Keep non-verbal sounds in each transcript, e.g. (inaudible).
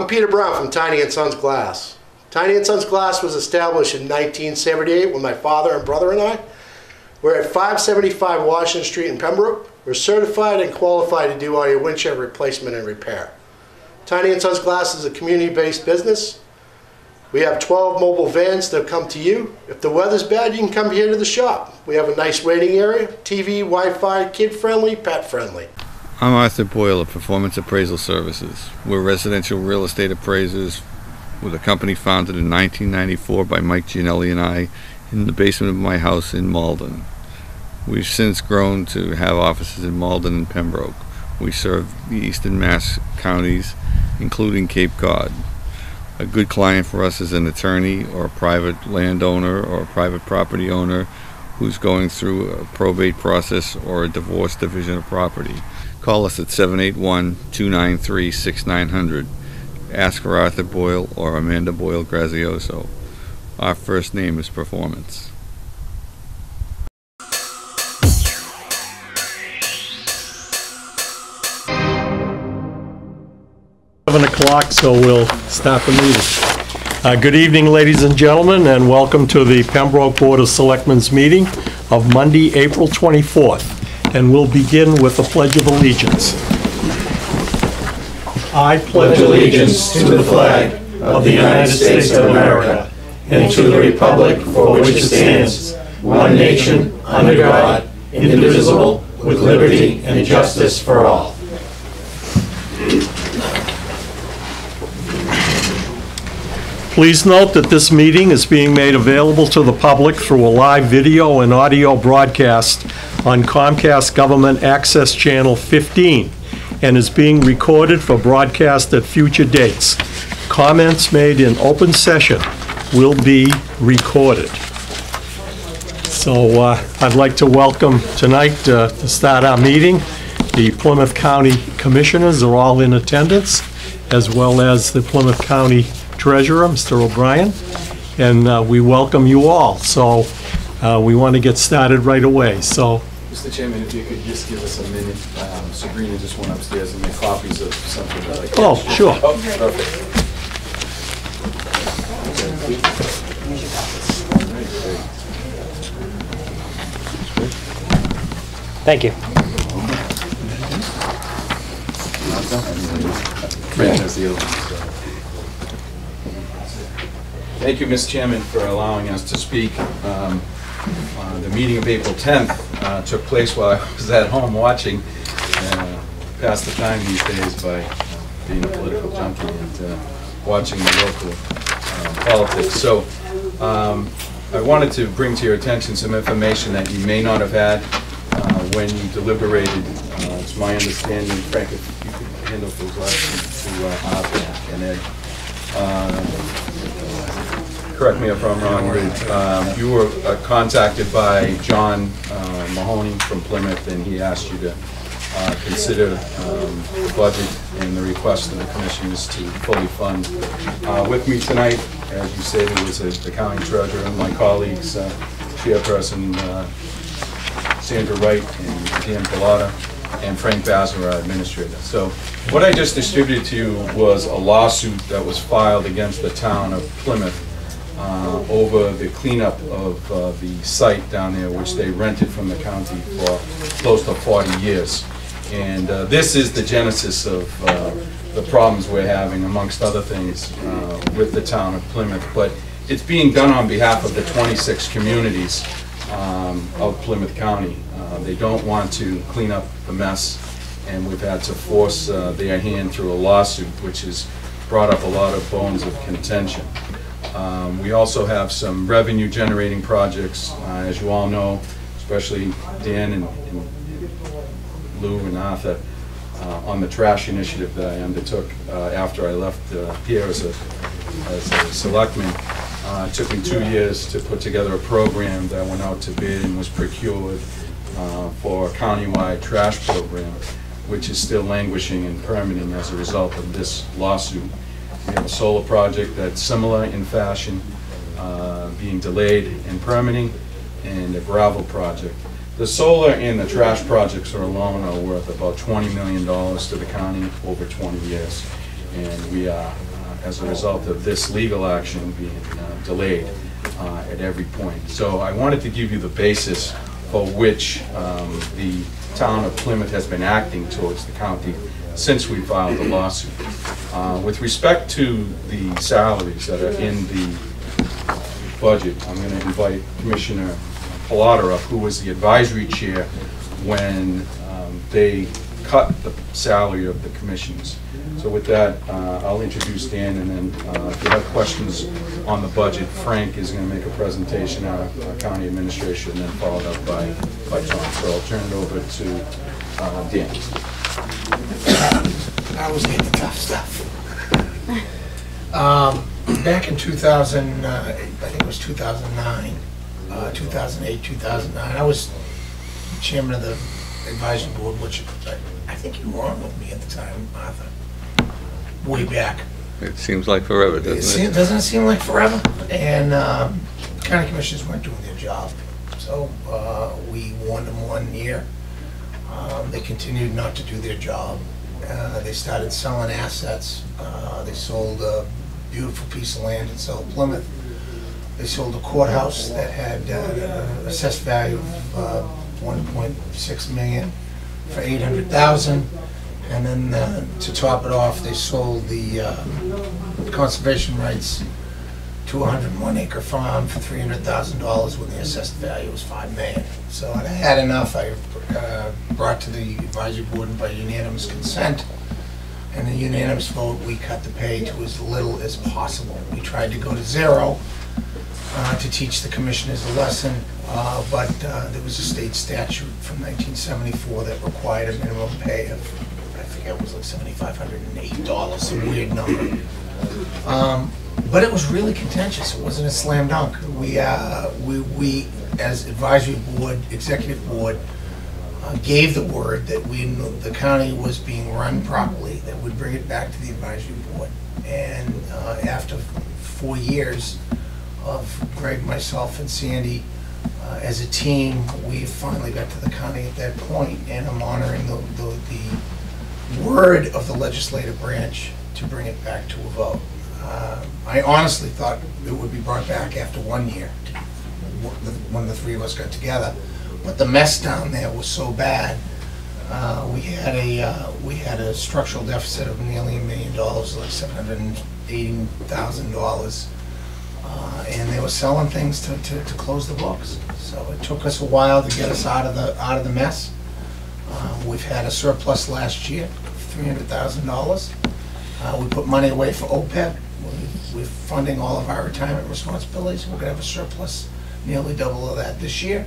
I'm Peter Brown from Tiny and Sons Glass. Tiny and Sons Glass was established in 1978 when my father and brother and I were at 575 Washington Street in Pembroke. We're certified and qualified to do all your windshield replacement and repair. Tiny and Sons Glass is a community-based business. We have 12 mobile vans that come to you. If the weather's bad, you can come here to the shop. We have a nice waiting area, TV, Wi-Fi, kid-friendly, pet-friendly. I'm Arthur Boyle of Performance Appraisal Services. We're residential real estate appraisers with a company founded in 1994 by Mike Gianelli and I in the basement of my house in Malden. We've since grown to have offices in Malden and Pembroke. We serve the eastern Mass counties, including Cape Cod. A good client for us is an attorney or a private landowner or a private property owner who's going through a probate process or a divorce division of property. Call us at 781-293-6900. Ask for Arthur Boyle or Amanda Boyle Grazioso. Our first name is Performance. Seven o'clock, so we'll start the meeting. Uh, Good evening, ladies and gentlemen, and welcome to the Pembroke Board of Selectmen's meeting of Monday, April 24th. And we'll begin with the Pledge of Allegiance. I pledge allegiance to the flag of the United States of America and to the republic for which it stands, one nation, under God, indivisible, with liberty and justice for all. Please note that this meeting is being made available to the public through a live video and audio broadcast on Comcast Government Access Channel 15 and is being recorded for broadcast at future dates. Comments made in open session will be recorded. So uh, I'd like to welcome tonight, uh, to start our meeting, the Plymouth County Commissioners are all in attendance, as well as the Plymouth County Treasurer, Mr. O'Brien, and uh, we welcome you all. So uh, we want to get started right away. So Mr. Chairman, if you could just give us a minute, um, Sabrina just went upstairs and made copies of something that I can. Oh, sure. Oh, perfect. Thank you. Fran has the other one, so. Thank you, Mr. Chairman, for allowing us to speak. Um, uh, The meeting of April 10th uh, took place while I was at home watching, uh, pass the time these days by uh, being a political junkie and uh, watching the local uh, politics. So um, I wanted to bring to your attention some information that you may not have had uh, when you deliberated. It's my understanding, Frank, if you could hand over those last to uh, and Ed. Correct me if I'm wrong, Rich, um, you were uh, contacted by John uh, Mahoney from Plymouth, and he asked you to uh, consider um, the budget and the request of the commission is to fully fund. Uh, With me tonight, as you said, it was uh, the county treasurer and my colleagues, uh, chairperson uh, Sandra Wright and Dan Pallotta, and Frank Basil, our administrator. So what I just distributed to you was a lawsuit that was filed against the town of Plymouth uh, over the cleanup of uh, the site down there, which they rented from the county for close to 40 years. And uh, this is the genesis of uh, the problems we're having, amongst other things, uh, with the town of Plymouth. But it's being done on behalf of the 26 communities um, of Plymouth County. Uh, They don't want to clean up the mess, and we've had to force their hand through a lawsuit, which has brought up a lot of bones of contention. Um, We also have some revenue-generating projects, uh, as you all know, especially Dan and and Lou and Arthur, uh, on the trash initiative that I undertook uh, after I left uh, here as a as a selectman. Uh, It took me two years to put together a program that went out to bid and was procured uh, for a countywide trash program, which is still languishing and permitting as a result of this lawsuit. We have a solar project that's similar in fashion, uh, being delayed in permitting, and a gravel project. The solar and the trash projects are alone are worth about $20 million to the county over 20 years. And we are as a result of this legal action being uh, delayed uh, at every point. So I wanted to give you the basis for which um, the town of Plymouth has been acting towards the county since we filed the lawsuit. Uh, With respect to the salaries that are in the budget, I'm going to invite Commissioner Pallotta who was the advisory chair when um, they cut the salary of the commissions. So with that, uh, I'll introduce Dan, and then uh, if you have questions on the budget, Frank is going to make a presentation, our our county administration, and then followed up by, by Tom. So I'll turn it over to uh, Dan. I always hate the tough stuff. Um, Back in 2000, uh, I think it was 2009, uh, 2008, 2009, I was chairman of the advisory board, which I I think you were on with me at the time, Martha, way back. It seems like forever, doesn't seem- it? Doesn't it seem like forever? And um, county commissioners weren't doing their job. So uh, we warned them one year. Um, They continued not to do their job. Uh, They started selling assets. Uh, They sold a beautiful piece of land in South Plymouth. They sold a courthouse that had uh, assessed value of uh, 1.6 million for 800,000. And then uh, to top it off, they sold the uh, conservation rights to a 101 acre farm for $300,000 when the assessed value was 5 million. So I had enough, I uh, brought to the advisory board and by unanimous consent, and a unanimous vote, we cut the pay to as little as possible. We tried to go to zero uh, to teach the commissioners a lesson, uh, but uh, there was a state statute from 1974 that required a minimum pay of, I forget, it was like $7,508, a weird number. Um, But it was really contentious, it wasn't a slam dunk. We, uh, we, we, as advisory board, executive board, uh, gave the word that we, the county was being run properly, that we'd bring it back to the advisory board. And uh, after four years of Greg, myself, and Sandy, uh, as a team, we finally got to the county at that point, and I'm honoring the, the, the word of the legislative branch to bring it back to a vote. Uh, I honestly thought it would be brought back after one year, when the three of us got together. But the mess down there was so bad, uh, we had a, uh, we had a structural deficit of nearly a million dollars, like seven hundred and eighty thousand dollars. Uh, And they were selling things to, to, to close the books. So it took us a while to get us out of the, out of the mess. Uh, We've had a surplus last year, three hundred thousand dollars. Uh, We put money away for OPEB. We- We're funding all of our retirement responsibilities. We're gonna have a surplus, nearly double of that this year.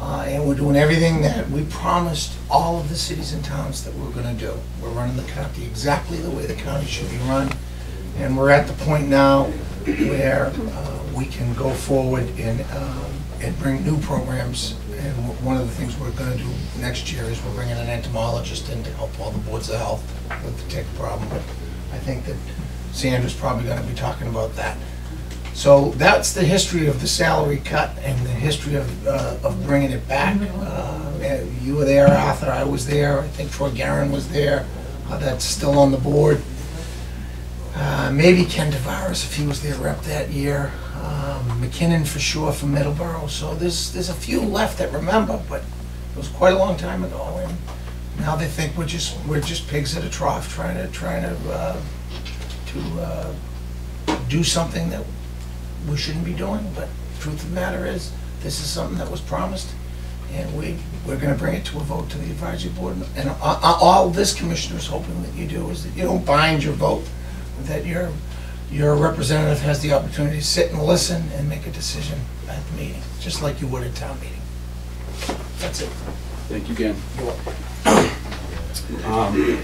Uh, And we're doing everything that we promised all of the cities and towns that we we're gonna do. We're running the county exactly the way the county should be run. And we're at the point now where uh, we can go forward and, um, and bring new programs. And one of the things we're gonna do next year is we're bringing an entomologist in to help all the boards of health with the tick problem. But I think that Sandra's probably gonna be talking about that. So that's the history of the salary cut and the history of, uh, of bringing it back. Uh, You were there, Arthur, I was there, I think Troy Garin was there, uh, that's still on the board. Uh, Maybe Ken Tavares, if he was their rep that year. Um, McKinnon for sure from Middleborough. So there's, there's a few left that remember, but it was quite a long time ago. And now they think we're just, we're just pigs at a trough trying to, trying to, uh, to uh, do something that we shouldn't be doing. But truth of the matter is, this is something that was promised. And we, we're gonna bring it to a vote to the advisory board. And a- a- all this commissioner is hoping that you do is that you don't bind your vote that your, your representative has the opportunity to sit and listen and make a decision at the meeting, just like you would at town meeting. That's it. Thank you again. Um,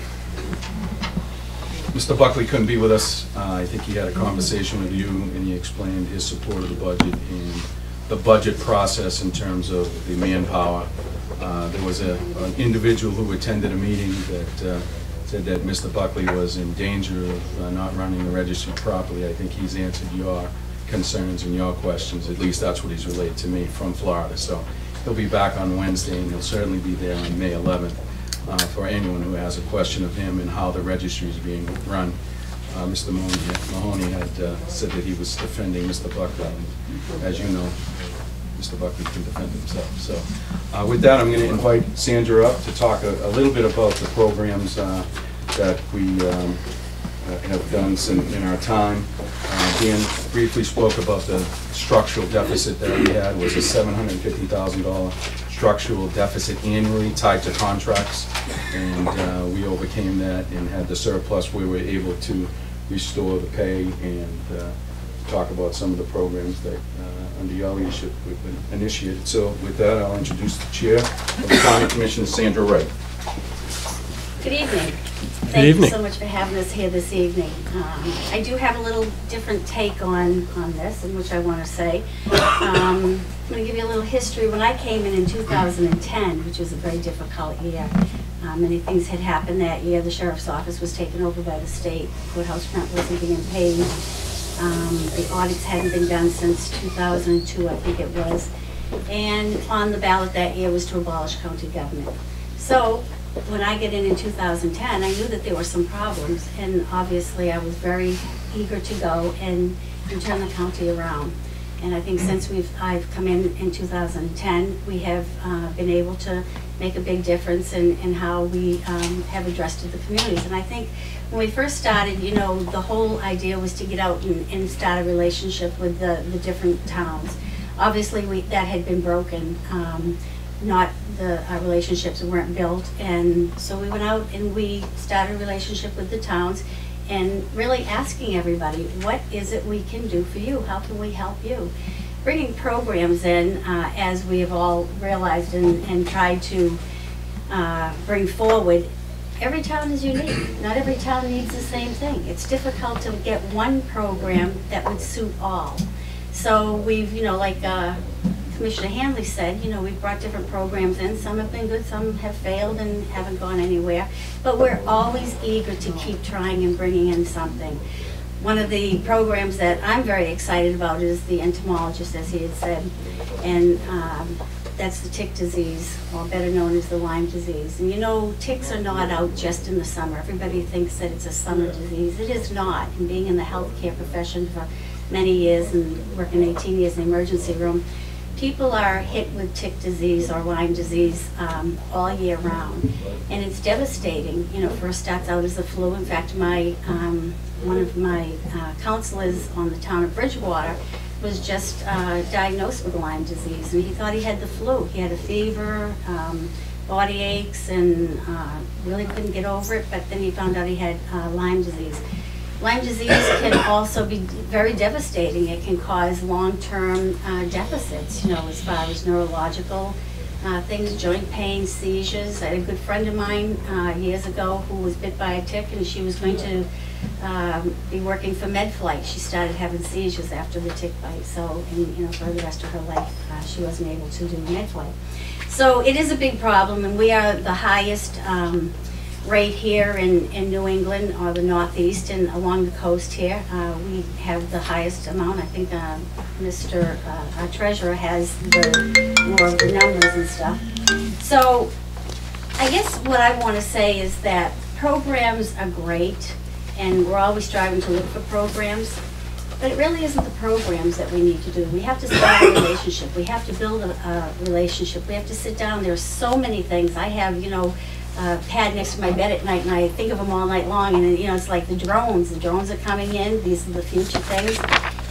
Mr. Buckley couldn't be with us. Uh, I think he had a conversation with you, and he explained his support of the budget and the budget process in terms of the manpower. Uh, There was a, an individual who attended a meeting that uh, said that Mr. Buckley was in danger of uh, not running the registry properly. I think he's answered your concerns and your questions, at least that's what he's relayed to me from Florida. So he'll be back on Wednesday, and he'll certainly be there on May 11th uh, for anyone who has a question of him and how the registry is being run. uh, Mr. Mahoney Mahoney had uh, said that he was defending Mr. Buckley. and As you know, Mr. Buckley can defend himself. So uh, with that, I'm going to invite Sandra up to talk a a little bit about the programs uh, that we um, uh, have done in in our time. Uh, Dan briefly spoke about the structural deficit that we had, was a $750,000 structural deficit annually tied to contracts. And uh, we overcame that and had the surplus, we were able to restore the pay and uh, talk about some of the programs that, uh, under your leadership, we've been initiated. So with that, I'll introduce the Chair of the County Commission, Sandra Wright. Good evening. Good Thank you so much for having us here this evening. Um, I do have a little different take on, on this, in which I want to say. Um, I'm going to give you a little history. When I came in in 2010, which was a very difficult year, uh, many things had happened that year. The sheriff's office was taken over by the state. Courthouse rent wasn't being paid. Um, The audits hadn't been done since 2002, I think it was. And on the ballot that year was to abolish county government. So when I get in in 2010, I knew that there were some problems, and obviously I was very eager to go and, and turn the county around. And I think since we've, I've come in in 2010, we have uh, been able to make a big difference in, in how we um, have addressed the communities. And I think when we first started, you know, the whole idea was to get out and, and start a relationship with the, the different towns. Obviously, we, that had been broken. Um, not the relationships weren't built. And so we went out and we started a relationship with the towns and really asking everybody what is it we can do for you? How can we help you? Bringing programs in uh, as we have all realized and, and tried to uh, bring forward. Every town is unique. Not every town needs the same thing. It's difficult to get one program that would suit all. So we've you know like uh, Commissioner Hanley said, you know, we've brought different programs in. Some have been good, some have failed and haven't gone anywhere. But we're always eager to keep trying and bringing in something. One of the programs that I'm very excited about is the entomologist, as he had said. And um, that's the tick disease, or better known as the Lyme disease. And you know, ticks are not out just in the summer. Everybody thinks that it's a summer disease. It is not. And being in the healthcare profession for many years and working 18 years in the emergency room, people are hit with tick disease or Lyme disease um, all year round. And it's devastating. You know, first starts out as the flu. In fact, my, um, one of my uh, counselors on the town of Bridgewater was just uh, diagnosed with Lyme disease. And he thought he had the flu. He had a fever, um, body aches, and uh, really couldn't get over it. But then he found out he had uh, Lyme disease. Lyme disease can also be very devastating. It can cause long-term uh, deficits, you know, as far as neurological uh, things, joint pain, seizures. I had a good friend of mine uh, years ago who was bit by a tick, and she was going to um, be working for MedFlight. She started having seizures after the tick bite, so, and, you know, for the rest of her life, uh, she wasn't able to do MedFlight. So it is a big problem, and we are the highest um, right here in, in New England or the Northeast and along the coast here. Uh, we have the highest amount. I think uh, Mr. Uh, our treasurer has the more of the numbers and stuff. So I guess what I want to say is that programs are great and we're always striving to look for programs. But it really isn't the programs that we need to do. We have to start a relationship. We have to build a, a relationship. We have to sit down. There are so many things. I have, you know, a pad next to my bed at night, and I think of them all night long. And you know, it's like the drones. The drones are coming in. These are the future things,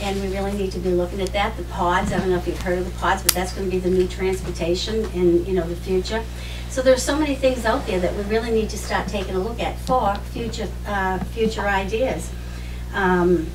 and we really need to be looking at that. The pods. I don't know if you've heard of the pods, but that's going to be the new transportation in you know the future. So there's so many things out there that we really need to start taking a look at for future uh, future ideas. Um,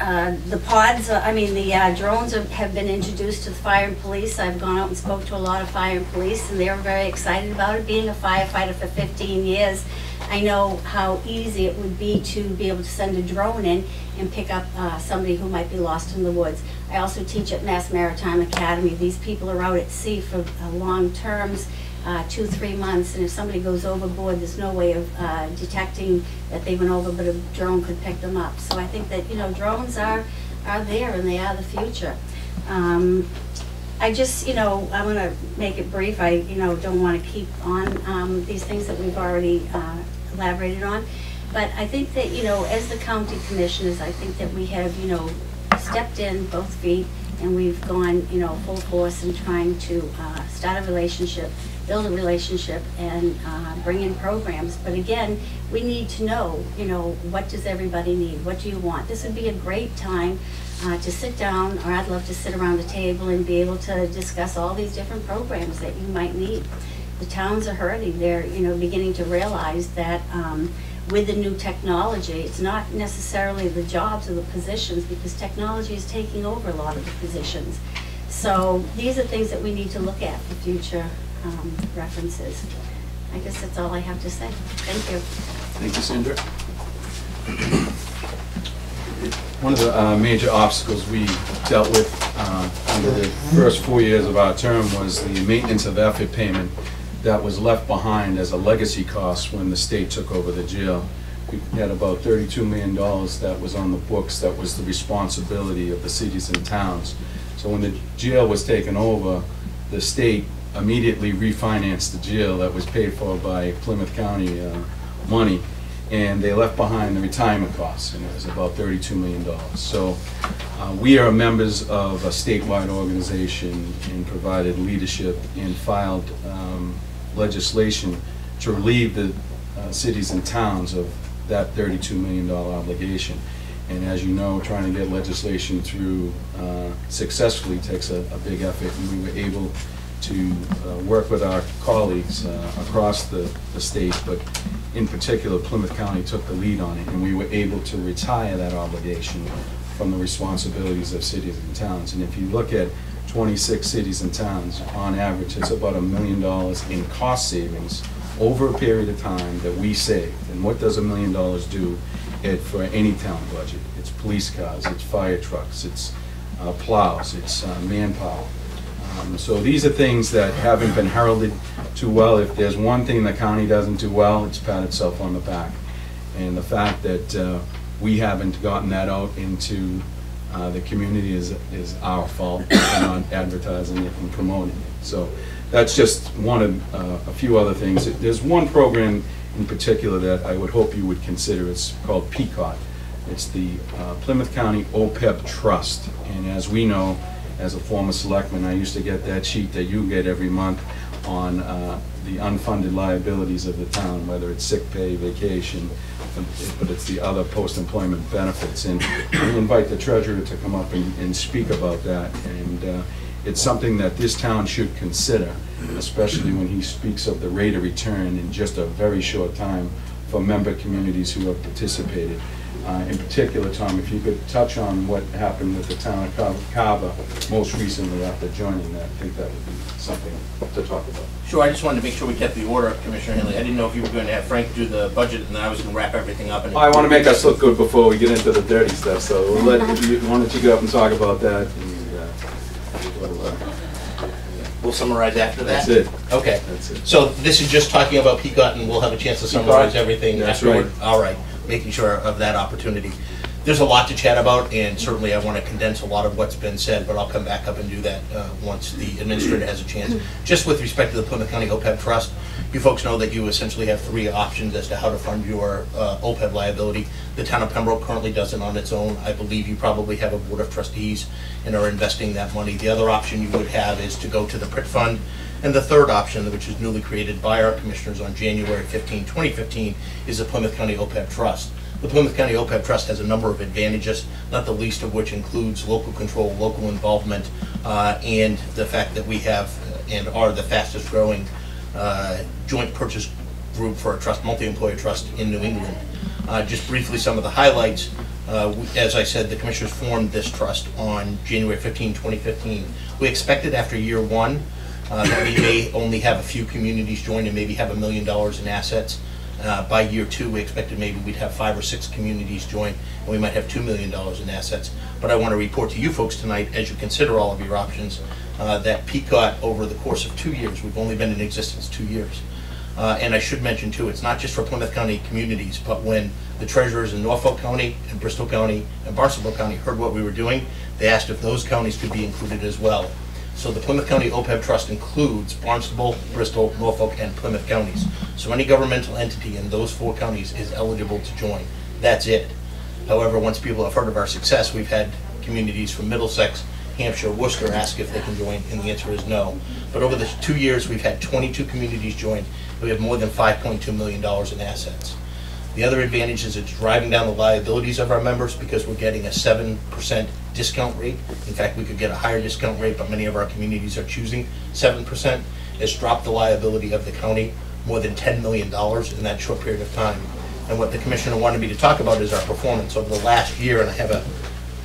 uh, The pods, uh, I mean, the uh, drones have been introduced to the fire and police. I've gone out and spoke to a lot of fire and police, and they're very excited about it. Being a firefighter for 15 years, I know how easy it would be to be able to send a drone in and pick up uh, somebody who might be lost in the woods. I also teach at Mass Maritime Academy. These people are out at sea for uh, long terms, uh, two, three months, and if somebody goes overboard, there's no way of uh, detecting that they went over, but a drone could pick them up. So I think that, you know, drones are, are there and they are the future. Um, I just, you know, I'm gonna make it brief. I, you know, don't wanna keep on um, these things that we've already uh, elaborated on. But I think that, you know, as the county commissioners, I think that we have, you know, stepped in both feet and we've gone, you know, full force in trying to uh, start a relationship, build a relationship and uh, bring in programs. But again, we need to know, you know, what does everybody need? What do you want? This would be a great time uh, to sit down, or I'd love to sit around the table and be able to discuss all these different programs that you might need. The towns are hurting. They're, you know, beginning to realize that um, with the new technology, it's not necessarily the jobs or the positions, because technology is taking over a lot of the positions. So these are things that we need to look at for the future um, references. I guess that's all I have to say. Thank you. Thank you, Sandra. One of the uh, major obstacles we dealt with uh, under the first four years of our term was the maintenance of effort payment that was left behind as a legacy cost when the state took over the jail. We had about $32 million that was on the books that was the responsibility of the cities and towns. So when the jail was taken over, the state immediately refinanced the jail that was paid for by Plymouth County uh, money, and they left behind the retirement costs, and it was about $32 million. So uh, we are members of a statewide organization and provided leadership and filed um, legislation to relieve the uh, cities and towns of that $32 million obligation. And as you know, trying to get legislation through uh, successfully takes a a big effort, and we were able to uh, work with our colleagues uh, across the, the state, but in particular, Plymouth County took the lead on it, and we were able to retire that obligation from the responsibilities of cities and towns. And if you look at 26 cities and towns, on average, it's about a million dollars in cost savings over a period of time that we saved. And what does a million dollars do it for any town budget? It's police cars, it's fire trucks, it's uh, plows, it's uh, manpower. Um, So these are things that haven't been heralded too well. If there's one thing the county doesn't do well, it's pat itself on the back. And the fact that uh, we haven't gotten that out into uh, the community is, is our fault, for not advertising it and promoting it. So that's just one of, uh, a few other things. There's one program in particular that I would hope you would consider, it's called PCOT. It's the uh, Plymouth County OPEB Trust, and as we know, as a former selectman, I used to get that sheet that you get every month on uh, the unfunded liabilities of the town, whether it's sick pay, vacation, but it's the other post-employment benefits. And we invite the treasurer to come up and, and speak about that. And uh, it's something that this town should consider, especially when he speaks of the rate of return in just a very short time for member communities who have participated. Uh, In particular, Tom, if you could touch on what happened with the town of Ca- Carver most recently after joining that, I think that would be something to talk about. Sure, I just wanted to make sure we kept the order, Commissioner Hanley. I didn't know if you were going to have Frank do the budget, and then I was going to wrap everything up. and- I want to make us look good before we get into the dirty stuff, so we'll let, you- why don't you go up and talk about that? and, uh, we'll, uh, We'll summarize after that? That's it. Okay. That's it. So this is just talking about PCOT, and we'll have a chance to summarize everything That's afterward? right. All right, making sure of that opportunity. There's a lot to chat about, and certainly I want to condense a lot of what's been said, but I'll come back up and do that uh, once the administrator has a chance. Just with respect to the Plymouth County OPEB trust, you folks know that you essentially have three options as to how to fund your uh, OPEB liability. The town of Pembroke currently does it on its own. I believe you probably have a board of trustees and are investing that money. The other option you would have is to go to the PRIT fund. And the third option, which is newly created by our commissioners on January 15, 2015, is the Plymouth County OPEB trust. The Plymouth County OPEB trust has a number of advantages, not the least of which includes local control, local involvement, uh, and the fact that we have and are the fastest growing uh, joint purchase group for a trust, multi-employer trust in New England. Uh, Just briefly, some of the highlights. Uh, As I said, the commissioners formed this trust on January 15, 2015. We expected after year one uh, that we may only have a few communities join and maybe have a million dollars in assets. Uh, By year two, we expected maybe we'd have five or six communities join, and we might have $2 million in assets. But I want to report to you folks tonight, as you consider all of your options, uh, that PCOT, over the course of two years, we've only been in existence two years. Uh, And I should mention too, it's not just for Plymouth County communities, but when the treasurers in Norfolk County and Bristol County and Barnstable County heard what we were doing, they asked if those counties could be included as well. So the Plymouth County OPEB trust includes Barnstable, Bristol, Norfolk, and Plymouth counties. So any governmental entity in those four counties is eligible to join. That's it. However, once people have heard of our success, we've had communities from Middlesex, Hampshire, Worcester ask if they can join, and the answer is no. But over the two years, we've had 22 communities join, we have more than $5.2 million in assets. The other advantage is it's driving down the liabilities of our members because we're getting a 7% discount rate. In fact, we could get a higher discount rate, but many of our communities are choosing 7%. It's dropped the liability of the county more than $10 million in that short period of time. And what the commissioner wanted me to talk about is our performance over the last year, and I have a,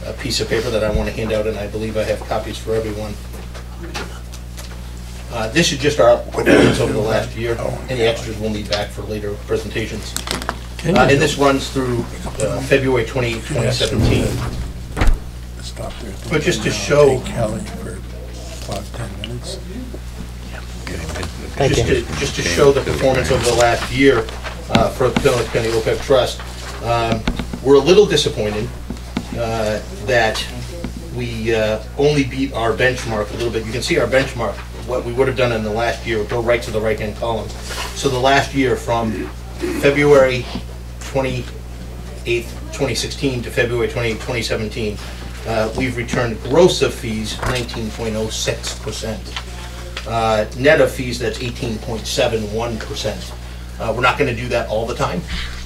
a piece of paper that I want to hand out, and I believe I have copies for everyone. Uh, This is just our performance over the last year. Any extras we'll need back for later presentations. Uh, And this runs through uh, February 20, 2017. Stop there. But just to show- Take Kelly for about 10 minutes. Just to, just to show the performance over the last year uh, for the Plymouth County OPEB Trust, um, we're a little disappointed uh, that we uh, only beat our benchmark a little bit. You can see our benchmark, what we would have done in the last year, go right to the right-hand column. So the last year, from February 28th, 2016 to February 28th, 2017, uh, we've returned gross of fees 19.06%. Uh, Net of fees, that's 18.71%. Uh, We're not going to do that all the time,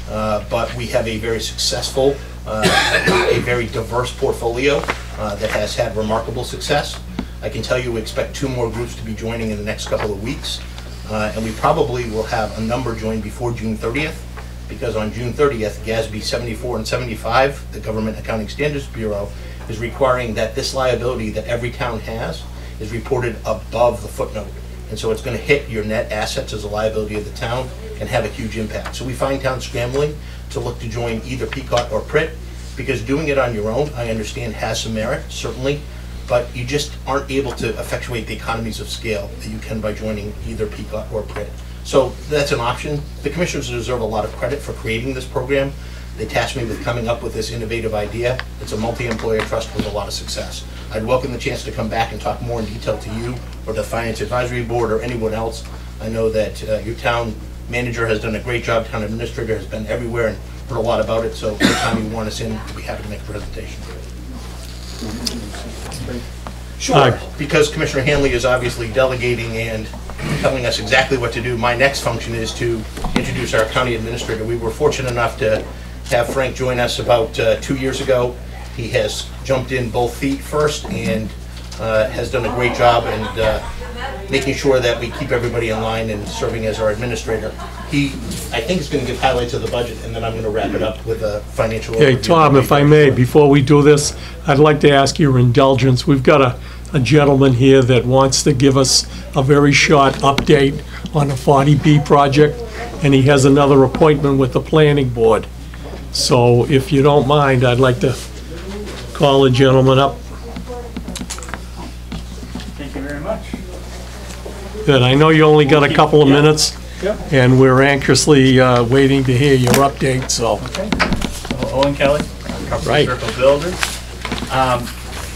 uh, but we have a very successful, uh, a very diverse portfolio uh, that has had remarkable success. I can tell you, we expect two more groups to be joining in the next couple of weeks, and we probably will have a number join before June 30th, because on June 30th, GASB 74 and 75, the Government Accounting Standards Bureau, is requiring that this liability that every town has is reported above the footnote. And so it's going to hit your net assets as a liability of the town and have a huge impact. So we find towns scrambling to look to join either PCOT or PRIT, because doing it on your own, I understand, has some merit, certainly, but you just aren't able to effectuate the economies of scale that you can by joining either PCOT or PRIT. So that's an option. The commissioners deserve a lot of credit for creating this program. They tasked me with coming up with this innovative idea. It's a multi-employer trust with a lot of success. I'd welcome the chance to come back and talk more in detail to you or the Finance Advisory Board or anyone else. I know that uh, your town manager has done a great job, town administrator has been everywhere and heard a lot about it, so anytime you want us in, we'd be happy to make a presentation. Sure, Aye. because Commissioner Hanley is obviously delegating and telling us exactly what to do. My next function is to introduce our county administrator. We were fortunate enough to have Frank join us about uh, two years ago. He has jumped in both feet first and uh, has done a great job and uh, making sure that we keep everybody in line and serving as our administrator. He, I think, is going to give highlights of the budget, and then I'm going to wrap it up with a financial. Hey, overview. Tom, if I may, before we do this, I'd like to ask your indulgence. We've got a, a gentleman here that wants to give us a very short update on the 40B project, and he has another appointment with the planning board. So if you don't mind, I'd like to call the gentleman up. Thank you very much. Good, I know you only got a couple of minutes, Yep. and we're anxiously uh, waiting to hear your update, so. So Owen Kelly, Comfort Right. Circle Builders. Um,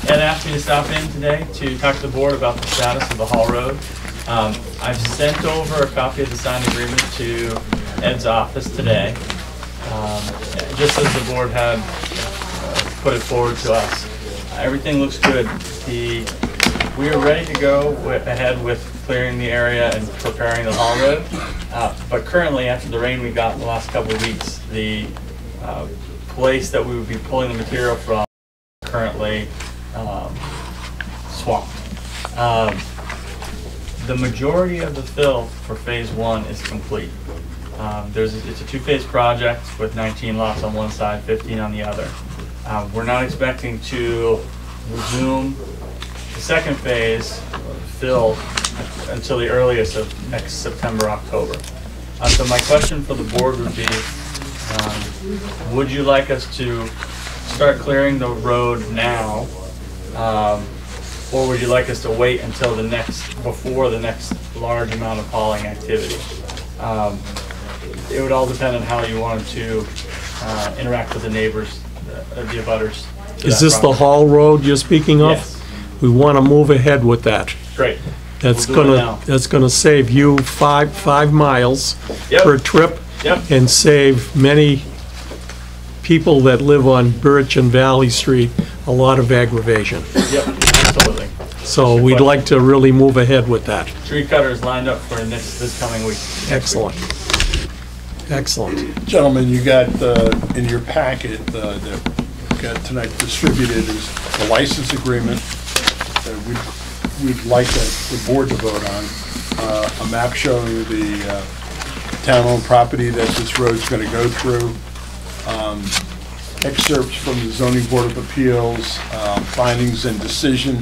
Ed asked me to stop in today to talk to the board about the status of the Hall Road. Um, I've sent over a copy of the signed agreement to Ed's office today, um, just as the board had uh, put it forward to us. Everything looks good. The, we are ready to go ahead with clearing the area and preparing the haul Road. Uh, But currently, after the rain we got in the last couple of weeks, the uh, place that we would be pulling the material from currently um, swamped. Um, The majority of the fill for phase one is complete. Um, There's, it's a two-phase project with 19 lots on one side, 15 on the other. Uh, We're not expecting to resume the second phase fill until the earliest of next September, October. Uh, So my question for the board would be, um, would you like us to start clearing the road now? um, Or would you like us to wait until the next, before the next large amount of hauling activity? It would all depend on how you wanted to uh, interact with the neighbors, uh, the abutters. to Is that this the property. Hall Road you're speaking of? Yes. we want to move ahead with that. Great. That's We'll do it gonna, that's gonna save you five, five miles Yep. per trip Yep. and save many people that live on Birch and Valley Street a lot of aggravation. Yep, absolutely. So we'd like to really move ahead with that. Tree cutters lined up for next, this coming week. Excellent. Excellent. Gentlemen, you got, uh, in your packet, uh, that got tonight distributed is the license agreement that we'd, we'd like the the board to vote on. Uh, A map showing the uh, town-owned property that this road's gonna go through. Um, Excerpts from the zoning board of appeals, um, findings and decision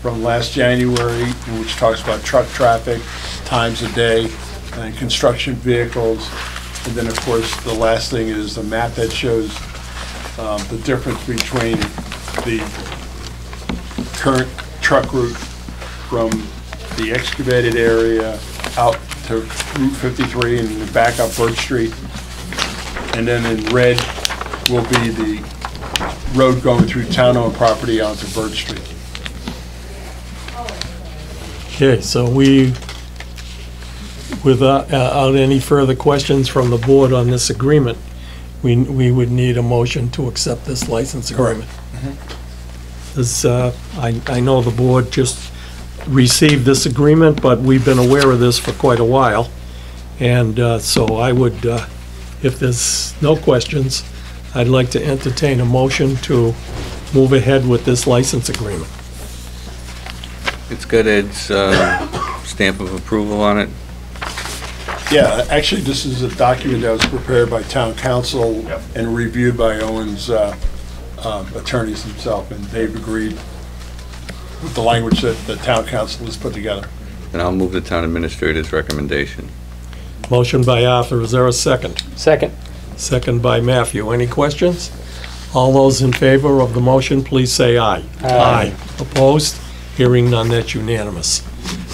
from last January, which talks about truck traffic, times a day, and construction vehicles. And then, of course, the last thing is the map that shows um, the difference between the current truck route from the excavated area out to Route 53 and back up Birch Street. And then in red will be the road going through town-owned property onto Birch Street. Okay, so we, without uh, any further questions from the board on this agreement, we, we would need a motion to accept this license agreement. This, uh, I, I know the board just received this agreement, but we've been aware of this for quite a while. And uh, so I would, uh, if there's no questions, I'd like to entertain a motion to move ahead with this license agreement. It's got Ed's uh, stamp of approval on it. Yeah, actually, this is a document that was prepared by town counsel Yep. and reviewed by Owen's uh, um, attorneys himself, and they've agreed with the language that the town counsel has put together. And I'll move the town administrator's recommendation. Motion by Arthur, is there a second? Second. Second by Matthew. Any questions? All those in favor of the motion, please say aye. Aye. Opposed? Hearing none, that's unanimous.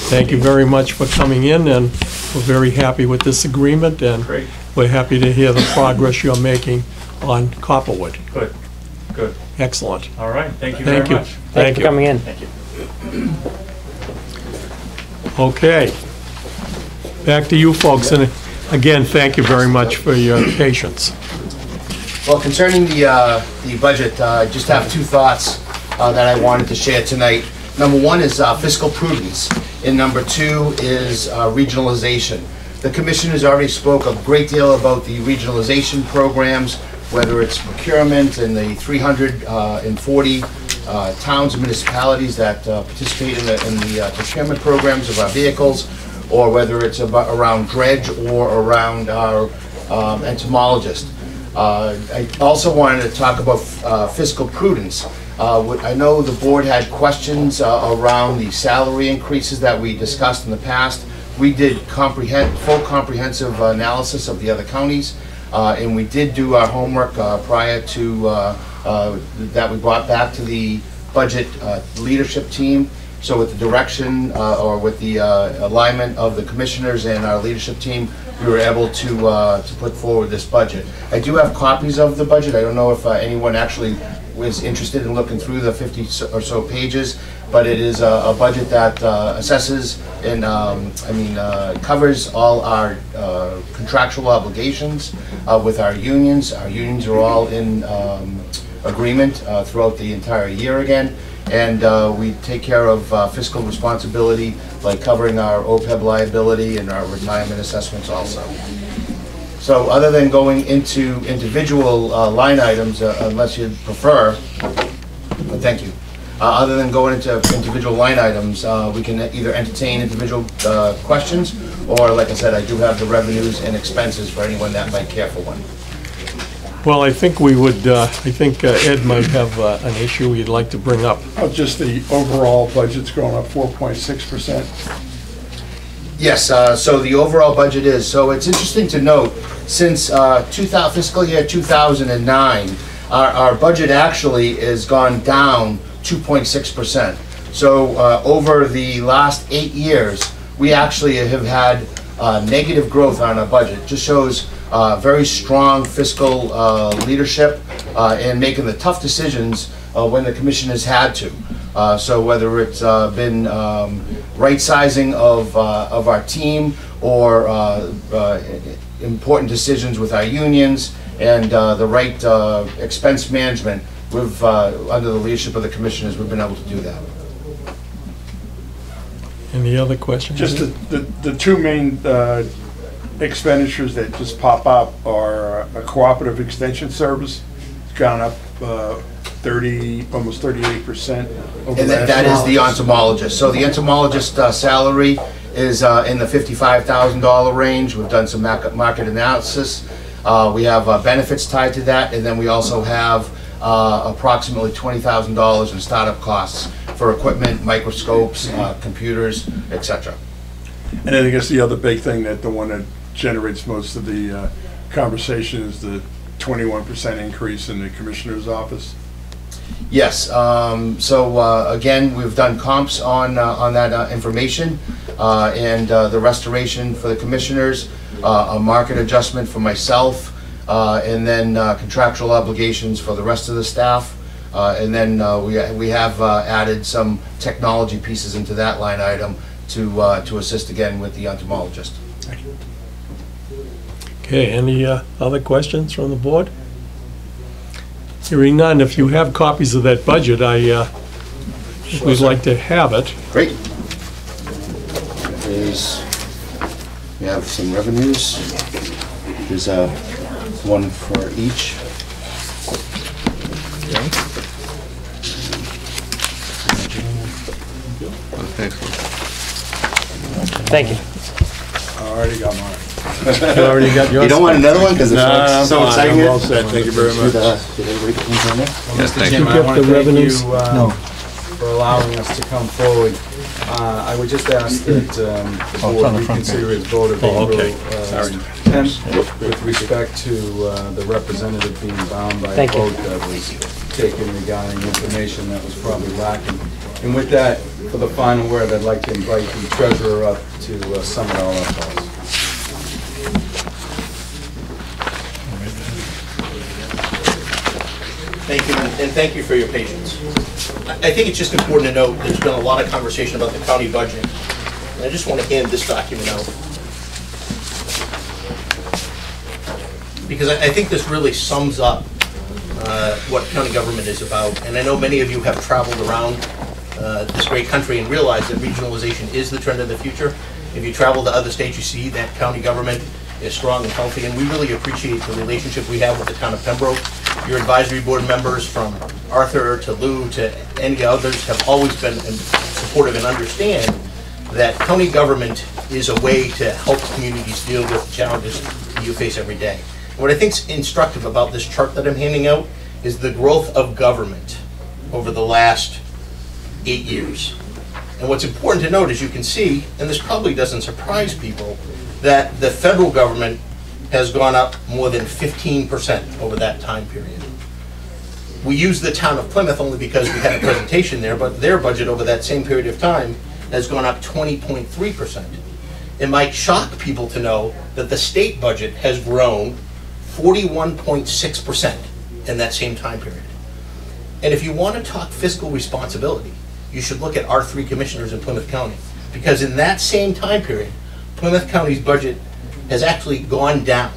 Thank you very much for coming in, and we're very happy with this agreement, and Great, we're happy to hear the progress you're making on Copperwood. good, good. Excellent. All right, thank you very much. Thank you. much. Thanks Thank for you. coming in. Thank you. Okay. Back to you folks, and again, thank you very much for your patience. Well, concerning the, uh, the budget, uh, I just have two thoughts uh, that I wanted to share tonight. Number one is uh, fiscal prudence, and number two is uh, regionalization. The commission has already spoke a great deal about the regionalization programs, whether it's procurement and the 340 uh, towns and municipalities that uh, participate in the, in the uh, procurement programs of our vehicles, or whether it's about, around dredge or around our um, entomologist. Uh, I also wanted to talk about uh, fiscal prudence. Uh, I know the board had questions uh, around the salary increases that we discussed in the past. We did comprehend, full comprehensive analysis of the other counties, uh, and we did do our homework uh, prior to, uh, uh, that we brought back to the budget uh, leadership team. So with the direction, uh, or with the uh, alignment of the commissioners and our leadership team, we were able to, uh, to put forward this budget. I do have copies of the budget. I don't know if uh, anyone actually was interested in looking through the 50 or so pages, but it is a a budget that uh, assesses and, um, I mean, uh, covers all our uh, contractual obligations uh, with our unions. Our unions are all in um, agreement uh, throughout the entire year again. And uh, we take care of fiscal responsibility, like covering our OPEB liability and our retirement assessments also. So other than going into individual uh, line items, uh, unless you prefer, but thank you. Uh, Other than going into individual line items, uh, we can either entertain individual uh, questions, or like I said, I do have the revenues and expenses for anyone that might care for one. Well, I think we would, uh, I think uh, Ed might have uh, an issue he'd like to bring up. Oh, Just the overall budget's going up 4.6%. Yes, uh, so the overall budget is, so it's interesting to note, since uh, 2000 fiscal year 2009, our our budget actually has gone down 2.6%. So uh, over the last eight years, we actually have had uh, negative growth on our budget. Just shows uh, very strong fiscal uh, leadership uh, and making the tough decisions uh, when the commission has had to. Uh, So whether it's uh, been um, right sizing of, uh, of our team or uh, uh, important decisions with our unions and uh, the right uh, expense management, we've, uh, under the leadership of the commissioners, we've been able to do that. Any other questions? Just the, the, the two main uh, expenditures that just pop up are a cooperative extension service, it's gone up 30, almost 38% over And that last that is the entomologist. So the entomologist uh, salary is uh, in the $55,000 range. We've done some mac- market analysis. Uh, We have uh, benefits tied to that, and then we also have uh, approximately $20,000 in startup costs for equipment, microscopes, uh, computers, et cetera. And then I guess the other big thing that the one that generates most of the uh, conversation is the 21% increase in the commissioner's office. Yes, um, so, uh, again, we've done comps on, uh, on that, uh, information, uh, and, uh, the restoration for the commissioners, uh, a market adjustment for myself, and then contractual obligations for the rest of the staff. And then, we, we have, added some technology pieces into that line item to, to assist again with the entomologist. Okay, any other questions from the board? Hearing none, if you have copies of that budget, I, uh, we'd like to have it. Great. There's, we have some revenues. There's a, one for each. Thanks. Thank you. I already got mine. You already got yours? You don't want another one, because it's No, I'm so fine. exciting? I'm all set. Thank you very much. Did, uh, did everybody get things on there? Yes, Mr. thank Chairman, you. I want to The thank revenues? you uh, for allowing us to come forward. Uh, I would just ask that um, the board reconsider its vote of Oh, okay. April uh, 10th with respect to uh, the representative being bound by a Thank you. vote that was taken regarding information that was probably lacking. And with that, for the final word, I'd like to invite the treasurer up to uh, sum it all up Thank you, and thank you for your patience. I think it's just important to note, there's been a lot of conversation about the county budget, and I just want to hand this document out. Because I think this really sums up uh, what county government is about, and I know many of you have traveled around uh, this great country and realize that regionalization is the trend of the future. If you travel to other states, you see that county government is strong and healthy, and we really appreciate the relationship we have with the town of Pembroke. Your advisory board members, from Arthur to Lou to any others, have always been supportive and understand that county government is a way to help communities deal with the challenges you face every day. What I think is instructive about this chart that I'm handing out is the growth of government over the last eight years. And what's important to note, as you can see, and this probably doesn't surprise people, that the federal government has gone up more than 15% over that time period. We use the town of Plymouth only because we had a presentation there, but their budget over that same period of time has gone up 20.3%. It might shock people to know that the state budget has grown 41.6% in that same time period. And if you want to talk fiscal responsibility, you should look at our three commissioners in Plymouth County. Because in that same time period, Plymouth County's budget has actually gone down.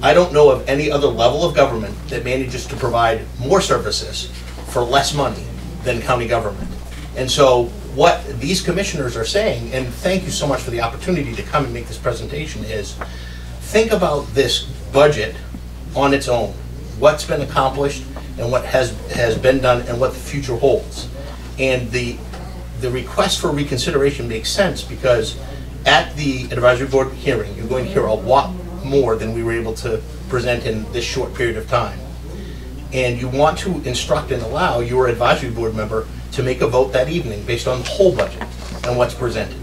I don't know of any other level of government that manages to provide more services for less money than county government. And so what these commissioners are saying, and thank you so much for the opportunity to come and make this presentation, is think about this budget on its own, what's been accomplished and what has, has been done and what the future holds. And the, the request for reconsideration makes sense because at the advisory board hearing, you're going to hear a lot more than we were able to present in this short period of time. And you want to instruct and allow your advisory board member to make a vote that evening based on the whole budget and what's presented.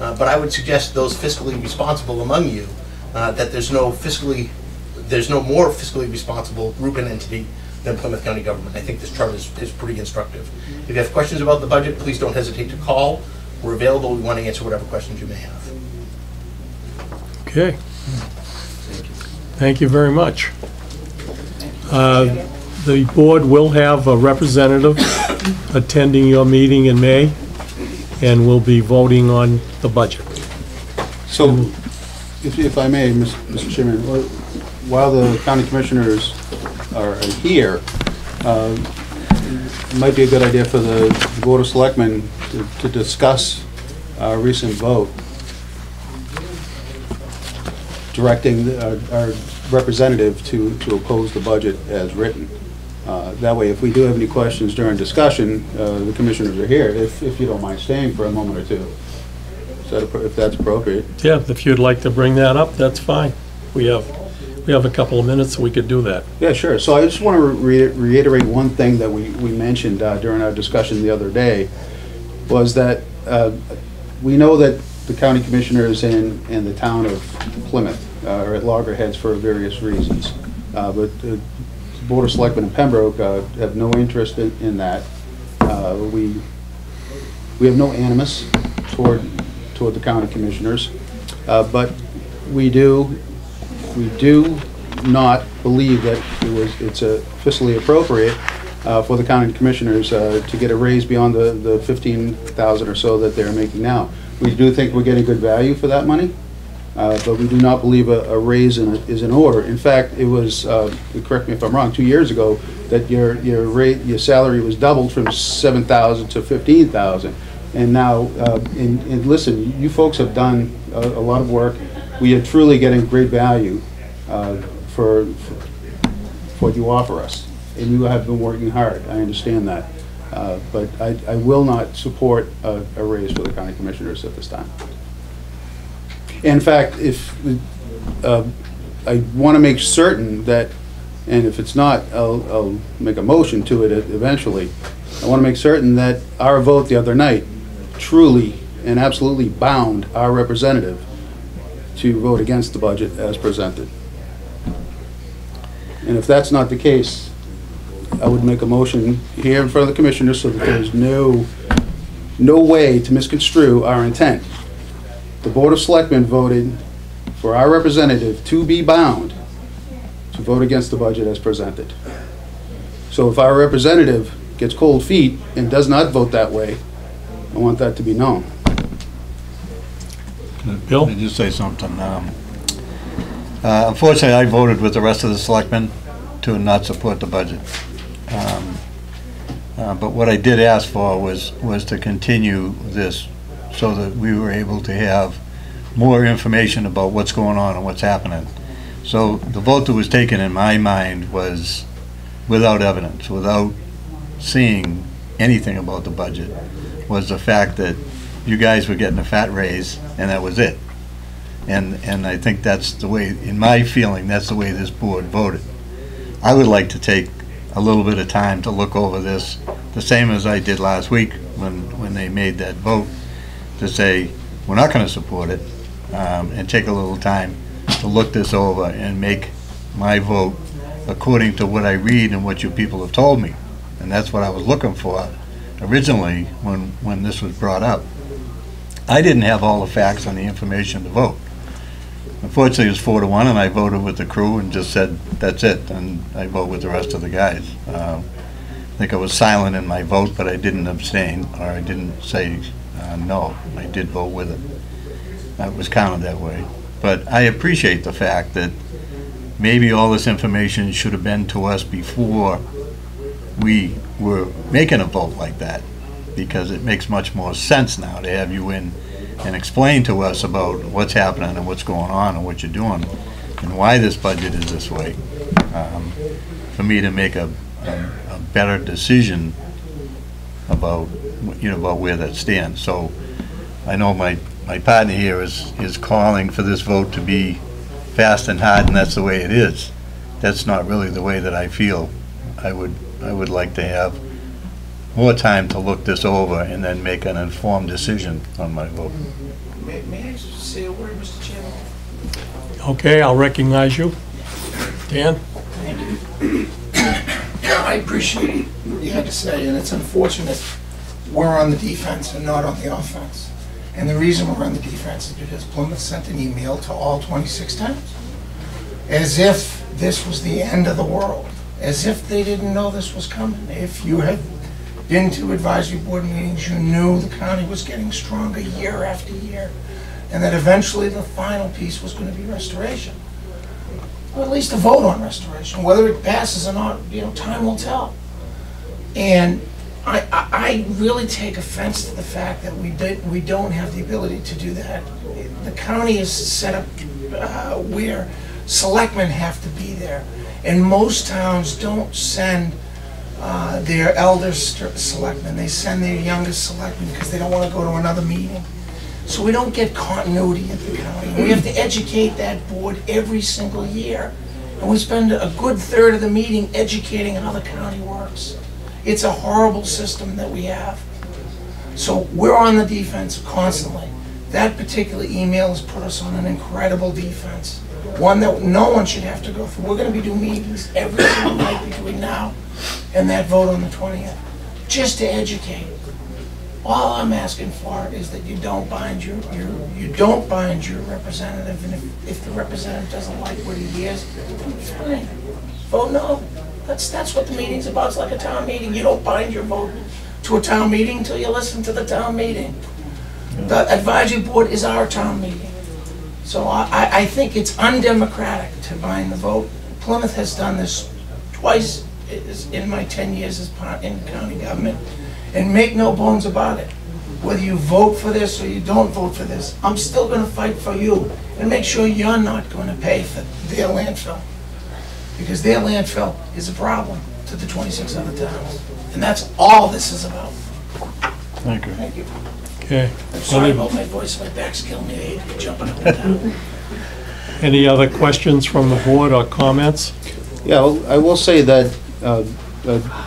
Uh, But I would suggest those fiscally responsible among you, uh, that there's no fiscally, there's no more fiscally responsible group and entity than Plymouth County government. I think this chart is, is pretty instructive. If you have questions about the budget, please don't hesitate to call. We're available, we want to answer whatever questions you may have. Okay. Thank you very much. Uh, The board will have a representative attending your meeting in May, and we'll be voting on the budget. So, if, if I may, Mis- Mr. Chairman, wh- while the county commissioners are here, uh, it might be a good idea for the Board of Selectmen to- to discuss our recent vote directing the- our our representative to, to oppose the budget as written. Uh, That way, if we do have any questions during discussion, uh, the commissioners are here, if, if you don't mind staying for a moment or two. Is that, appro- if that's appropriate? Yeah, if you'd like to bring that up, that's fine. We have, we have a couple of minutes, we could do that. Yeah, sure. So I just want to reiterate one thing that we, we mentioned uh, during our discussion the other day, was that uh, we know that the county commissioners in, in the town of Plymouth uh, are at loggerheads for various reasons. Uh, But the Board of Selectmen in Pembroke uh, have no interest in, in that. Uh, We, we have no animus toward, toward the county commissioners, Uh, but we do we do not believe that it was, it's uh, fiscally appropriate uh, for the county commissioners uh, to get a raise beyond the, the 15,000 or so that they're making now. We do think we're getting good value for that money, uh, but we do not believe a, a raise in, is in order. In fact, it was, uh, correct me if I'm wrong, two years ago, that your, your rate, your salary was doubled from 7,000 to 15,000. And now, uh, and, and listen, you folks have done a, a lot of work. We are truly getting great value uh, for, for what you offer us. And you have been working hard, I understand that. Uh, But I, I will not support a, a raise for the county commissioners at this time. In fact, if, uh, I want to make certain that, and if it's not, I'll, I'll make a motion to it eventually. I want to make certain that our vote the other night truly and absolutely bound our representative to vote against the budget as presented. And if that's not the case, I would make a motion here in front of the commissioners so that there's no, no way to misconstrue our intent. The Board of Selectmen voted for our representative to be bound to vote against the budget as presented. So if our representative gets cold feet and does not vote that way, I want that to be known. Bill? Did you say something. Um, uh, Unfortunately, I voted with the rest of the selectmen to not support the budget. Um, uh, But what I did ask for was, was to continue this so that we were able to have more information about what's going on and what's happening. So the vote that was taken in my mind was without evidence, without seeing anything about the budget, was the fact that you guys were getting a fat raise, and that was it. And, and I think that's the way, in my feeling, that's the way this board voted. I would like to take a little bit of time to look over this, the same as I did last week when, when they made that vote, to say, we're not gonna support it, um, and take a little time to look this over and make my vote according to what I read and what you people have told me. And that's what I was looking for originally when, when this was brought up. I didn't have all the facts and the information to vote. Unfortunately, it was four to one, and I voted with the crew and just said, that's it, and I vote with the rest of the guys. Uh, I think I was silent in my vote, but I didn't abstain, or I didn't say uh, no. I did vote with it. That was counted that way. But I appreciate the fact that maybe all this information should have been to us before we were making a vote like that, because it makes much more sense now to have you in and explain to us about what's happening and what's going on and what you're doing, and why this budget is this way, um, for me to make a, a a better decision about, you know, about where that stands. So I know my, my partner here is, is calling for this vote to be fast and hard, and that's the way it is. That's not really the way that I feel. I would, I would like to have more time to look this over and then make an informed decision on my vote. May may I say a word, Mr. Chairman? Okay, I'll recognize you. Dan? Thank you. yeah, I appreciate what you had to say, and it's unfortunate we're on the defense and not on the offense. And the reason we're on the defense is because Plymouth sent an email to all 26 towns, as if this was the end of the world, as if they didn't know this was coming. If you had been to advisory board meetings, you knew the county was getting stronger year after year, and that eventually the final piece was gonna be restoration. Or at least a vote on restoration, whether it passes or not, you know, time will tell. And I, I, I really take offense to the fact that we did, we don't have the ability to do that. The county is set up, uh, where selectmen have to be there. And most towns don't send, uh, their elder st- selectmen, they send their youngest selectmen because they don't wanna go to another meeting. So we don't get continuity at the county. We have to educate that board every single year. And we spend a good third of the meeting educating how the county works. It's a horrible system that we have. So we're on the defense constantly. That particular email has put us on an incredible defense, one that no one should have to go through. We're gonna be doing meetings every single night between now and that vote on the 20th, just to educate. All I'm asking for is that you don't bind your, your, you don't bind your representative, and if, if the representative doesn't like what he hears, it's fine, vote no. That's, that's what the meeting's about, it's like a town meeting, you don't bind your vote to a town meeting until you listen to the town meeting. The advisory board is our town meeting. So I, I- think it's undemocratic to bind the vote. Plymouth has done this twice in my 10 years as part, in county government. And make no bones about it. Whether you vote for this or you don't vote for this, I'm still gonna fight for you and make sure you're not gonna pay for their landfill. Because their landfill is a problem to the 26 other towns. And that's all this is about. Thank you. Thank you. Okay. I'm sorry about my voice, my back's killing me, I hate jumping up and down. Any other questions from the board or comments? Yeah, well, I will say that uh, uh,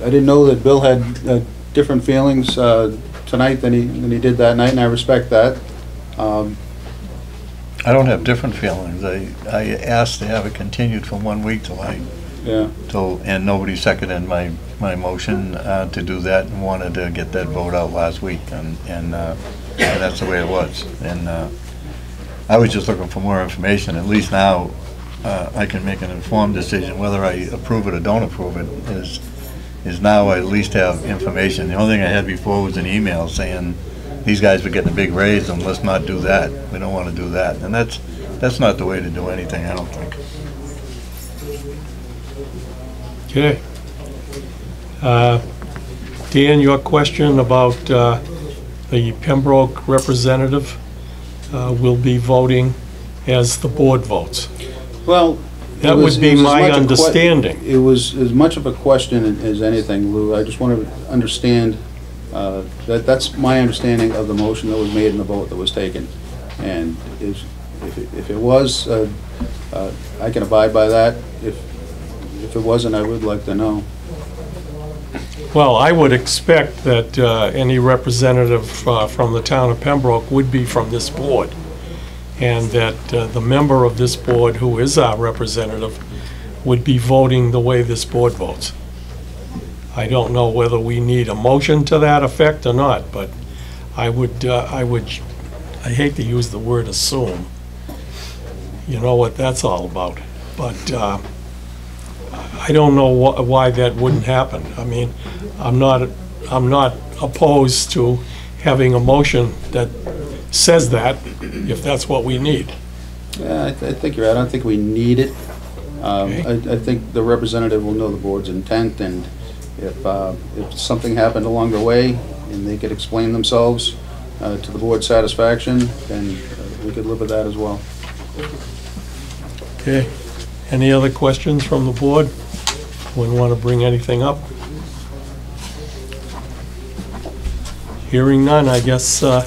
I didn't know that Bill had uh, different feelings uh, tonight than he, than he did that night, and I respect that. Um, I don't have different feelings. I, I asked to have it continued from one week till I, Yeah, till, and nobody seconded my, my motion uh, to do that and wanted to get that vote out last week, and, and uh, that's the way it was. And uh, I was just looking for more information. At least now, uh, I can make an informed decision whether I approve it or don't approve it, is, is now I at least have information. The only thing I had before was an email saying, these guys were getting a big raise, and let's not do that. We don't want to do that. And that's, that's not the way to do anything, I don't think. Okay. Uh, Dan, your question about uh, the Pembroke representative uh, will be voting as the board votes. well. That was- would be it was as my much a que- understanding. It was as much of a question as anything, Lou. I just want to understand, uh, that, that's my understanding of the motion that was made and the vote that was taken. And if, if it- if it was, uh, uh, I can abide by that. If, if it wasn't, I would like to know. Well, I would expect that uh, any representative uh, from the town of Pembroke would be from this board, and that uh, the member of this board, who is our representative, would be voting the way this board votes. I don't know whether we need a motion to that effect or not, but I would, uh, I would, I hate to use the word assume. You know what that's all about. But uh, I don't know wh- why that wouldn't happen. I mean, I'm not, I'm not opposed to having a motion that says that, if that's what we need. Yeah, I, th- I think you're right. I don't think we need it. Um, Okay. I, I think the representative will know the board's intent, and if, uh, if something happened along the way, and they could explain themselves uh, to the board's satisfaction, then uh, we could live with that as well. Okay. Any other questions from the board? Wouldn't want to bring anything up? Hearing none, I guess uh,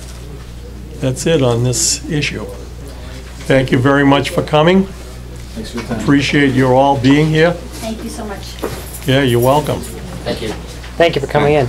that's it on this issue. Thank you very much for coming. Thanks for your time. Appreciate you all being here. Thank you so much. Yeah, you're welcome. Thank you. Thank you for coming in.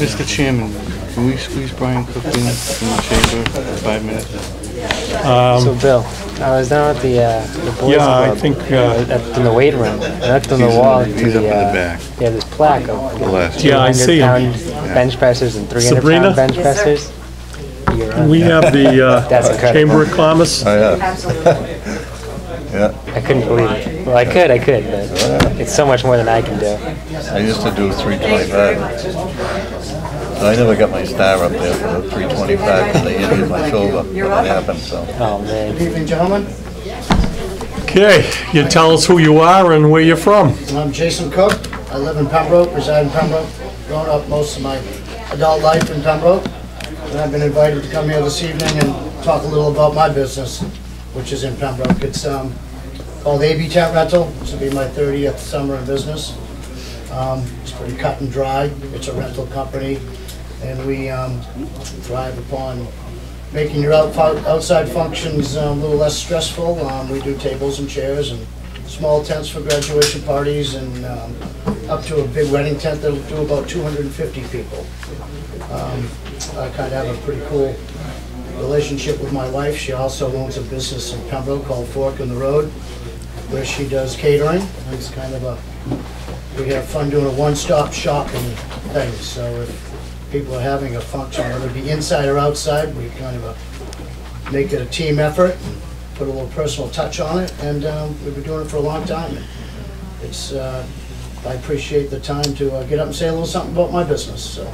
Mr. Chairman, can we squeeze Brian Cook in from the chamber for five minutes? So, Bill, I was down at the, uh, the boys' Um, Yeah, I think, uh, At, in the weight room, and up on the He's in wall the- to he's up the, in the uh, back. yeah, this plaque of The left. Yeah, I see him. 200-pound bench pressers and 300-pound Sabrina? bench pressers. You're We there. have the uh, (laughs) That's incredible. Chamber of Commerce. Oh, yeah. Absolutely. (laughs) Yeah. I couldn't believe it. Well, I could, I could, but it's so much more than I can do. I used to do three twenty-five. So I never got my star up there for the three twenty-five because they injured my shoulder when it happened, so. Oh, man. Good evening, gentlemen. Okay, you tell us who you are and where you're from. I'm Jason Cook. I live in Pembroke, reside in Pembroke, grown up most of my adult life in Pembroke. And I've been invited to come here this evening and talk a little about my business, which is in Pembroke. It's um, called AB Tent Rental. This will be my 30th summer in business. Um, It's pretty cut and dry. It's a rental company, and we um, thrive upon making your out- outside functions um, a little less stressful. Um, We do tables and chairs and small tents for graduation parties and um, up to a big wedding tent that'll do about 250 people. Um, I kind of have a pretty cool relationship with my wife. She also owns a business in Pembroke called Fork in the Road, where she does catering. It's kind of a, we have fun doing a one-stop shopping thing. So if people are having a function, whether it be inside or outside, we kind of uh, make it a team effort, and put a little personal touch on it, and um, we've been doing it for a long time. And It's, uh, I appreciate the time to uh, get up and say a little something about my business, so.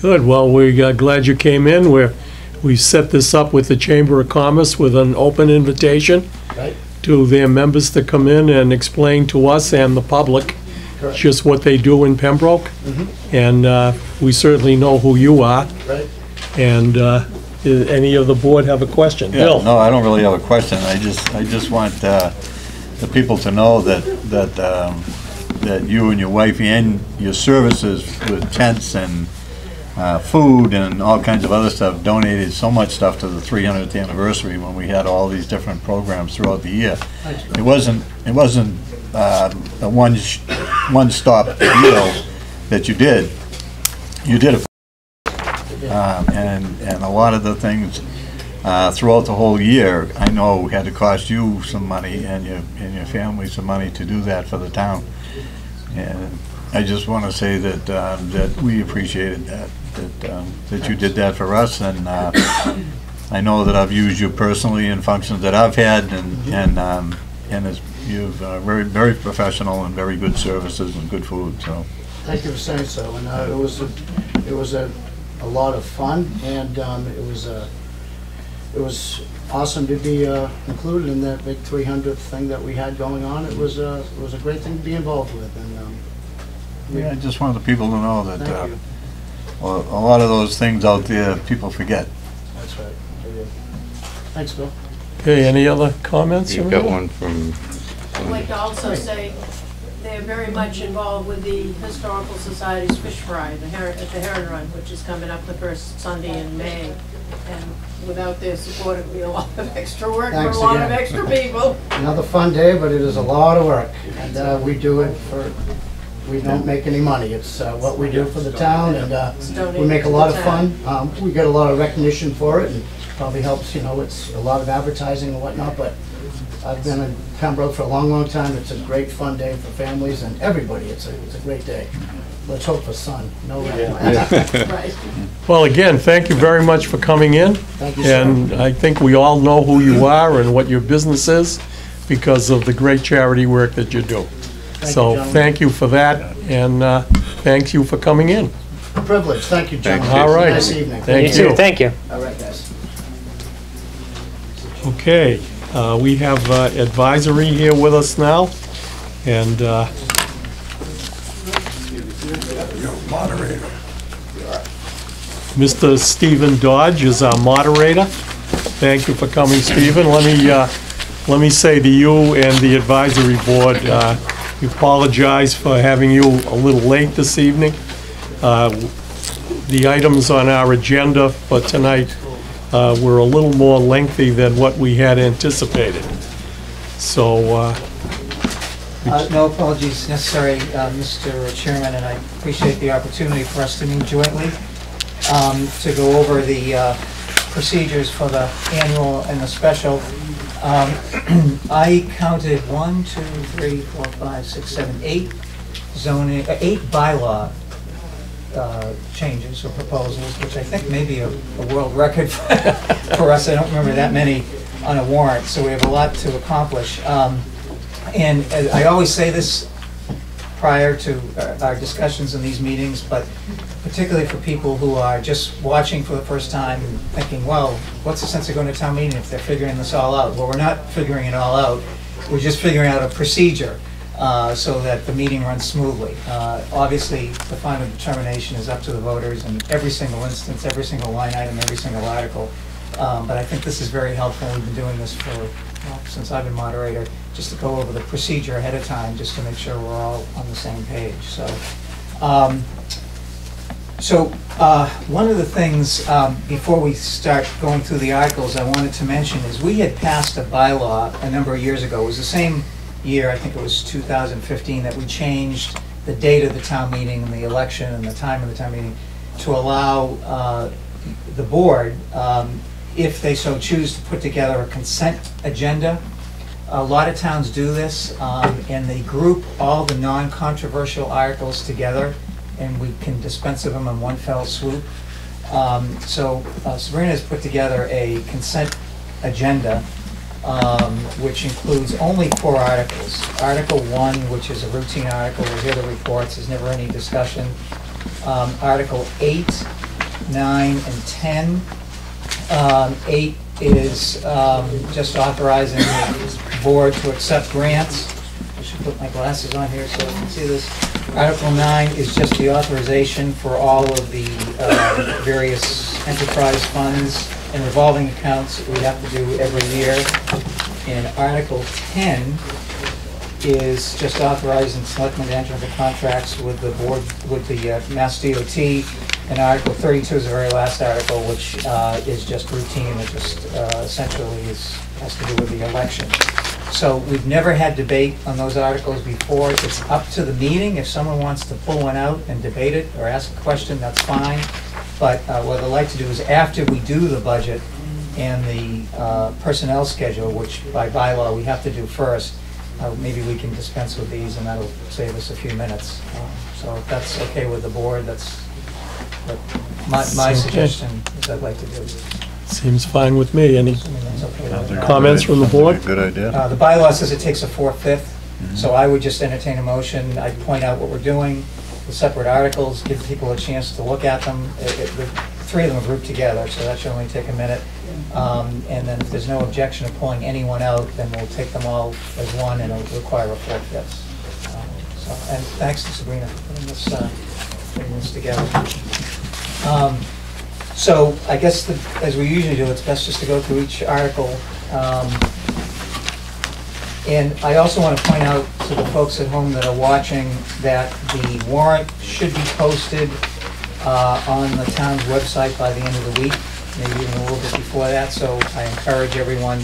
Good, well, we're glad you came in. We're, we set this up with the Chamber of Commerce with an open invitation Right. to their members to come in and explain to us and the public Correct. just what they do in Pembroke. Mhm. And uh, we certainly know who you are. Right. And uh, i- any of the board have a question? Yeah, Bill? no, I don't really have a question. I just, I just want uh, the people to know that, that, um, that you and your wife and your services with tents and uh, food and all kinds of other stuff donated so much stuff to the 300th anniversary when we had all these different programs throughout the year. It wasn't, it wasn't um, a one, sh- one-stop deal that you did. You did it um, And, and a lot of the things uh, throughout the whole year, I know had to cost you some money and your, and your family some money to do that for the town. And I just want to say that, um, that we appreciated that, that, um, that you did that for us. And uh, I know that I've used you personally in functions that I've had and, and, um, and it's, you've uh, very, very professional and very good services and good food, so. Thank you for saying so, and uh, it was, a- it was a, a lot of fun, and um, it was, uh, it was awesome to be uh, included in that big 300th thing that we had going on. It was, uh, it was a great thing to be involved with, and um, Yeah, I just wanted the people to know that, Thank uh, well, a lot of those things out there, people forget. that's right. Thanks, Bill. Okay, any other comments? You've got one from, I'd like to also say they're very much involved with the Historical Society's fish fry, the Herring, at the Herring Run, which is coming up the first Sunday in May. And without their support, it'd be a lot of extra work for a Thanks lot of extra people. Another fun day, but it is a lot of work, and uh, we do it for, we don't make any money. It's uh, what we do for the town, and uh, we make a lot of fun. Um, We get a lot of recognition for it, and probably helps, you know, it's a lot of advertising and whatnot, but I've been in Pembroke for a long, long time. It's a great fun day for families and everybody. It's a, it's a great day. Let's hope for sun, no rain. (laughs) Right. Well, again, thank you very much for coming in. Thank you, sir. And I think we all know who you are and what your business is because of the great charity work that you do. you, So gentlemen. thank you for that, and uh, thanks you for coming in. Privilege. Thank you, gentlemen. All right. Nice evening. Thank You too, thank you. All right, guys. Okay, uh, we have uh, advisory here with us now, and uh, Moderator. Mr. Stephen Dodge is our moderator. Thank you for coming, Stephen. Let me, uh, let me say to you and the advisory board, uh, we apologize for having you a little late this evening. Uh, The items on our agenda for tonight uh, were a little more lengthy than what we had anticipated. So, uh, Uh, No apologies necessary, uh, Mr. Chairman, and I appreciate the opportunity for us to meet jointly um, to go over the uh, procedures for the annual and the special. Um, (clears throat) I counted one, two, three, four, five, six, seven, eight zoning, uh, eight bylaw uh, changes or proposals, which I think may be a a world record (laughs) for us. I don't remember that many on a warrant, so we have a lot to accomplish. Um, And uh, I always say this prior to our- our discussions in these meetings, but particularly for people who are just watching for the first time and thinking, well, what's the sense of going to town meeting if they're figuring this all out? Well, we're not figuring it all out. We're just figuring out a procedure uh, so that the meeting runs smoothly. Uh, Obviously, the final determination is up to the voters in every single instance, every single line item, every single article. Um, But I think this is very helpful. We've been doing this for, well, since I've been moderator, just to go over the procedure ahead of time, just to make sure we're all on the same page, so. um, So, uh, one of the things, um, before we start going through the articles, I wanted to mention is we had passed a bylaw a number of years ago. It was the same year, I think it was 2015, that we changed the date of the town meeting and the election and the time of the town meeting to allow uh, the board, um, if they so choose, to put together a consent agenda. A lot of towns do this, um, and they group all the non-controversial articles together, and we can dispense of them in one fell swoop. Um, So uh, Sabrina has put together a consent agenda, um, which includes only four articles. Article one, which is a routine article, we hear the reports, there's never any discussion. Um, Article eight, nine, and 10. Um, Eight is um, just authorizing the board to accept grants. I should put my glasses on here so I can see this. Article nine is just the authorization for all of the uh, various enterprise funds and revolving accounts we have to do every year. And Article 10 is just authorizing selectmen to enter into contracts with the board, with the uh, Mass DOT. And Article 32 is the very last article, which uh, is just routine, it just uh, essentially is, has to do with the election. So we've never had debate on those articles before. It's up to the meeting. If someone wants to pull one out and debate it or ask a question, that's fine. But uh, what I'd like to do is after we do the budget and the uh, personnel schedule, which by bylaw we have to do first, uh, maybe we can dispense with these and that'll save us a few minutes. Uh, So if that's okay with the board, that's what my my suggestion is I'd like to do. Seems fine with me. Any Assuming that's okay with everyone. comments from the board? Good idea. Uh, The bylaw says it takes a four-fifth, so I would just entertain a motion, I'd point out what we're doing, the separate articles, give people a chance to look at them. It- it- The three of them are grouped together, so that should only take a minute. Um, And then if there's no objection of pulling anyone out, then we'll take them all as one, and it'll require a four-fifths. Um, so, And thanks to Sabrina for putting this, uh, putting this together. Um, So I guess, the- as we usually do, it's best just to go through each article. Um, And I also want to point out to the folks at home that are watching that the warrant should be posted uh, on the town's website by the end of the week, maybe even a little bit before that, so I encourage everyone,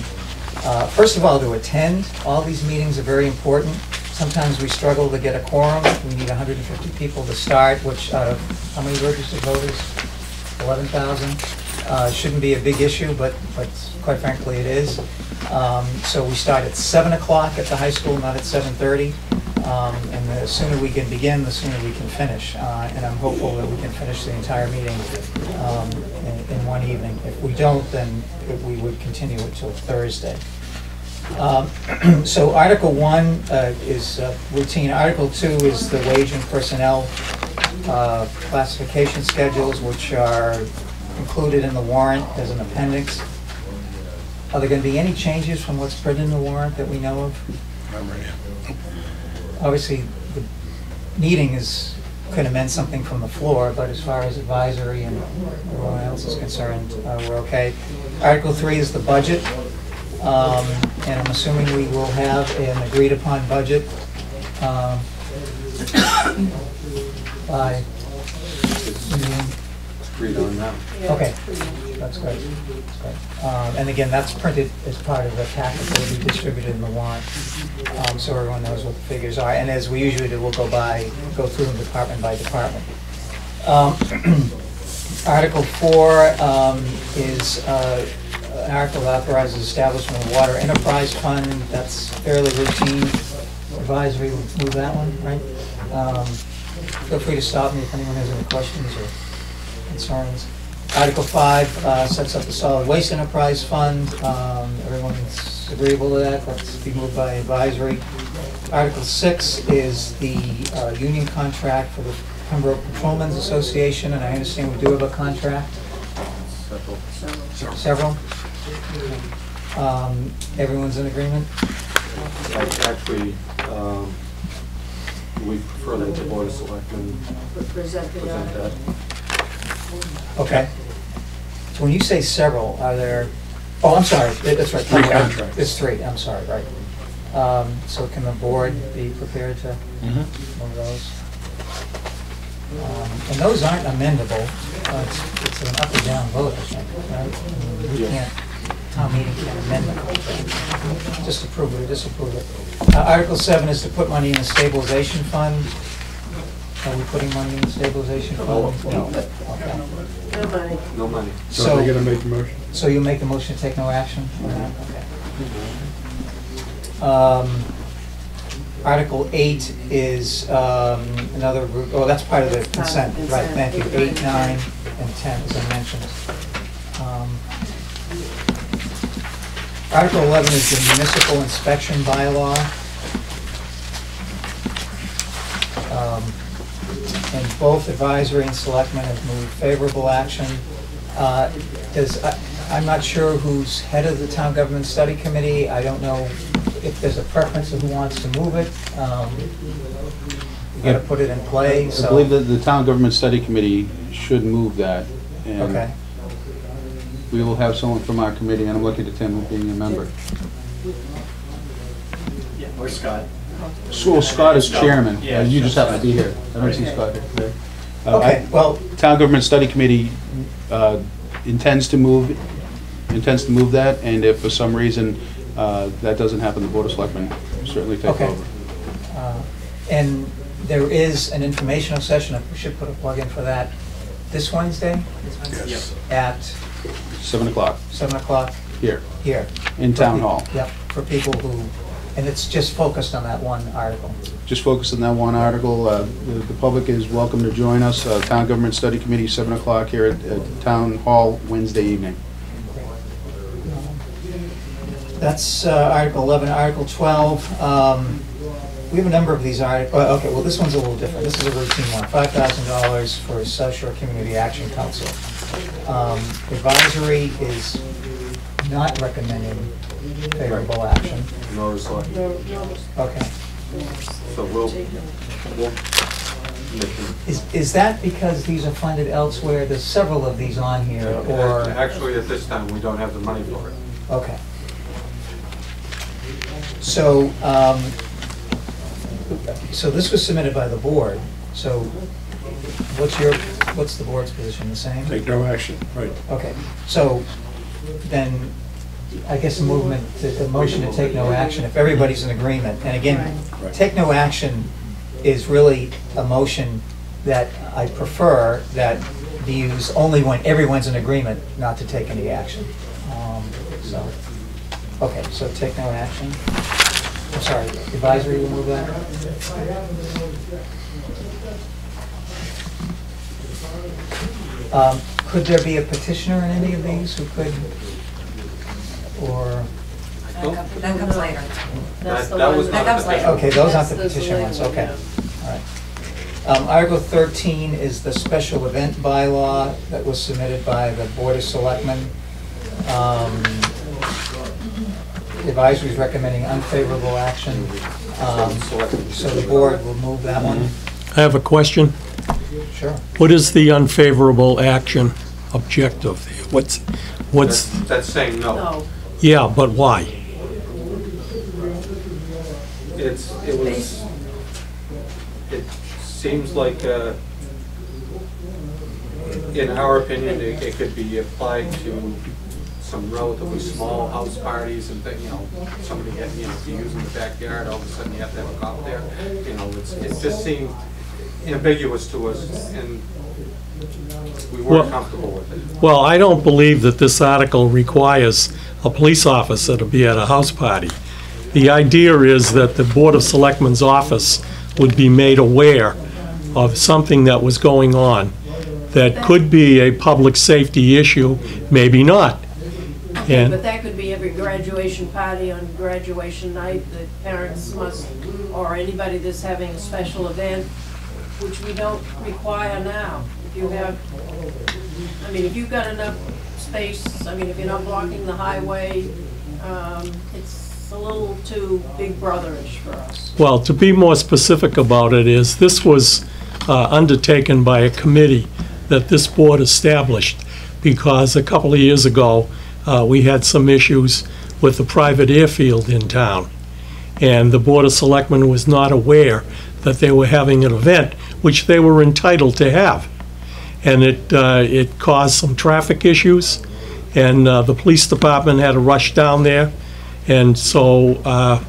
uh, first of all, to attend. All these meetings are very important. Sometimes we struggle to get a quorum. We need 150 people to start, which out of, how many registered voters? 11,000. Uh, Shouldn't be a big issue, but, but quite frankly, it is. Um, So we start at 7 o'clock at the high school, not at 7:30. Um, And the sooner we can begin, the sooner we can finish. Uh, And I'm hopeful that we can finish the entire meeting um, in in one evening. If we don't, then we would continue it till Thursday. Um, (clears throat) So Article 1 uh, is uh, routine. Article 2 is the wage and personnel uh, classification schedules, which are included in the warrant as an appendix. Are there going to be any changes from what's printed in the warrant that we know of? Obviously, the meeting is, could amend something from the floor, but as far as advisory and everyone else is concerned, uh, we're okay. Article 3 is the budget, um, and I'm assuming we will have an agreed-upon budget um, by Agreed on that. Okay, that's great. That's great. Um, And again, that's printed as part of the packet that will be distributed in the warrant, um, so everyone knows what the figures are. And as we usually do, we'll go by, go through them department by department. Um, (clears throat) Article 4 um, is uh, an article that authorizes establishment of water enterprise fund. That's fairly routine advisory. We'll Move that one, right? Um, Feel free to stop me if anyone has any questions or concerns. Article 5 uh, sets up the solid waste enterprise fund. Um, Everyone's agreeable to that, let's be moved by advisory. Article six is the uh, union contract for the Pembroke Patrolmen's Association, and I understand we do have a contract. Several. Several? Um, Everyone's in agreement? Actually, um, we prefer that the Board of Selectmen Present that. Okay. So when you say several, are there, oh, I'm sorry, that- that's right. Three contracts. It's three, I'm sorry, right. Um, So can the board be prepared to move those? Um, And those aren't amendable, Uh, it's it's an up or down vote, I think, right? I mean, We Yeah. can't, town meeting can't amend the contract, just approve it or disapprove it. Uh, Article seven is to put money in the stabilization fund. Are we putting money in the stabilization fund? No. Okay. No money. No money. So are gonna make the motion? So you'll make the motion to take no action? Okay. Um, Article 8 is um, another, oh, that's part of the consent, right, thank you. 8, 9, and 10, as I mentioned. Um, Article 11 is the municipal inspection bylaw. Um, And both advisory and selectmen have moved favorable action. Uh, Does, I- I'm not sure who's head of the town government study committee. I don't know if there's a preference of who wants to move it. Um, We gotta put it in play, I so. believe that the town government study committee should move that. and Okay. We will have someone from our committee, and I'm looking to Tim being a member. Yeah, Or Scott. So Scott is chairman, Uh, Yeah, you just happen to be here. I don't see Scott here today. Uh, Okay, I- well- Town Government Study Committee uh, intends to move, intends to move that, and if for some reason uh, that doesn't happen, the Board of Selectmen certainly take Okay. over. Uh, And there is an informational session, we should put a plug in for that, this Wednesday? This Wednesday? Yes. At Seven o'clock, 7 o'clock here, here. in Town Hall. Yep, for people who, and it's just focused on that one article. Just focus on that one article. Uh, The the public is welcome to join us. Uh, Town Government Study Committee, 7 o'clock here at at Town Hall Wednesday evening. That's uh, Article 11. Article 12, um, we have a number of these articles, okay, well, this one's a little different. This is a routine one, $5,000 for South Shore Community Action Council. Um, Advisory is not recommending favorable action. No, it's like, No, no. Okay. so we'll, we'll make them. Is is that because these are funded elsewhere? There's several of these on here, or? Actually, at this time, we don't have the money for it. Okay. So, um, so this was submitted by the board, so what's your, what's the board's position, the same? Take no action, right. Okay, so then, I guess the movement, the the motion to take no action, if everybody's in agreement, and again, Right. take no action is really a motion that I prefer that be used only when everyone's in agreement not to take any action. Um, So, okay, so take no action. I'm sorry, advisory will move that? Um, Could there be a petitioner in any of these who could, or, That comes later. That's the That- that one- was That comes later. okay, those aren't the That's the petition ones, okay. All right. Um, Article 13 is the special event bylaw that was submitted by the Board of Selectmen. Um, the Advisory is recommending unfavorable action, Um, so the board will move that one. I have a question. Sure. What is the unfavorable action objective? What's, what's, That's- That's saying no. No. yeah, but why? It's, it was, it seems like, uh, in our opinion, it it could be applied to some relatively small house parties and, thing, you know, somebody getting, you know, if you're using the backyard, all of a sudden you have to have a cop there. You know, it's, it just seemed ambiguous to us and we Well- weren't comfortable with it. Well, I don't believe that this article requires a police officer to be at a house party. The idea is that the Board of Selectmen's office would be made aware of something that was going on that could be a public safety issue, maybe not. Okay, And- but that could be every graduation party on graduation night, the parents must, or anybody that's having a special event, which we don't require now. If you have, I mean, if you've got enough space, I mean, if you're not blocking the highway, um, it's a little too big brotherish for us. Well, to be more specific about it is, this was uh, undertaken by a committee that this board established because a couple of years ago, uh, we had some issues with the private airfield in town. And the Board of Selectmen was not aware that they were having an event, which they were entitled to have. And it, uh, it caused some traffic issues, and uh, the police department had to rush down there. And so uh,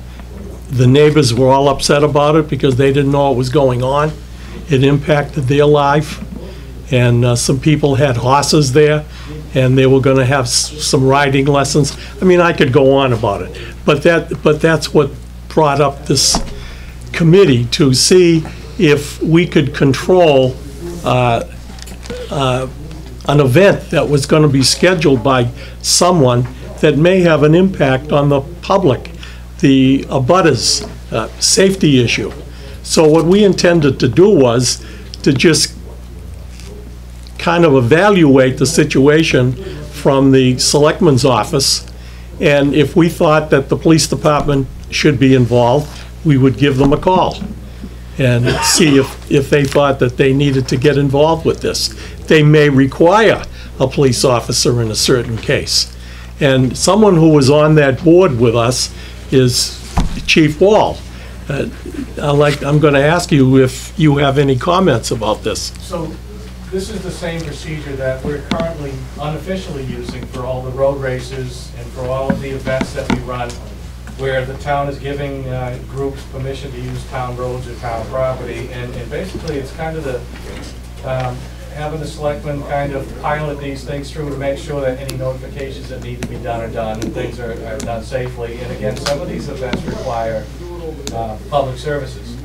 the neighbors were all upset about it because they didn't know what was going on. It impacted their life, and uh, some people had horses there, and they were gonna have s- some riding lessons. I mean, I could go on about it, but that, but that's what brought up this committee to see if we could control uh, uh, an event that was gonna be scheduled by someone that may have an impact on the public, the abutters, uh, safety issue. So what we intended to do was to just kind of evaluate the situation from the selectman's office, and if we thought that the police department should be involved, we would give them a call and see if, if they thought that they needed to get involved with this. They may require a police officer in a certain case. And someone who was on that board with us is Chief Wall. Uh, I'd like, I'm going to ask you if you have any comments about this. So this is the same procedure that we're currently unofficially using for all the road races and for all of the events that we run, where the town is giving uh, groups permission to use town roads or town property. And and basically, it's kind of the, um, having the selectmen kind of pilot these things through to make sure that any notifications that need to be done are done and things are are done safely. And again, some of these events require uh, public services,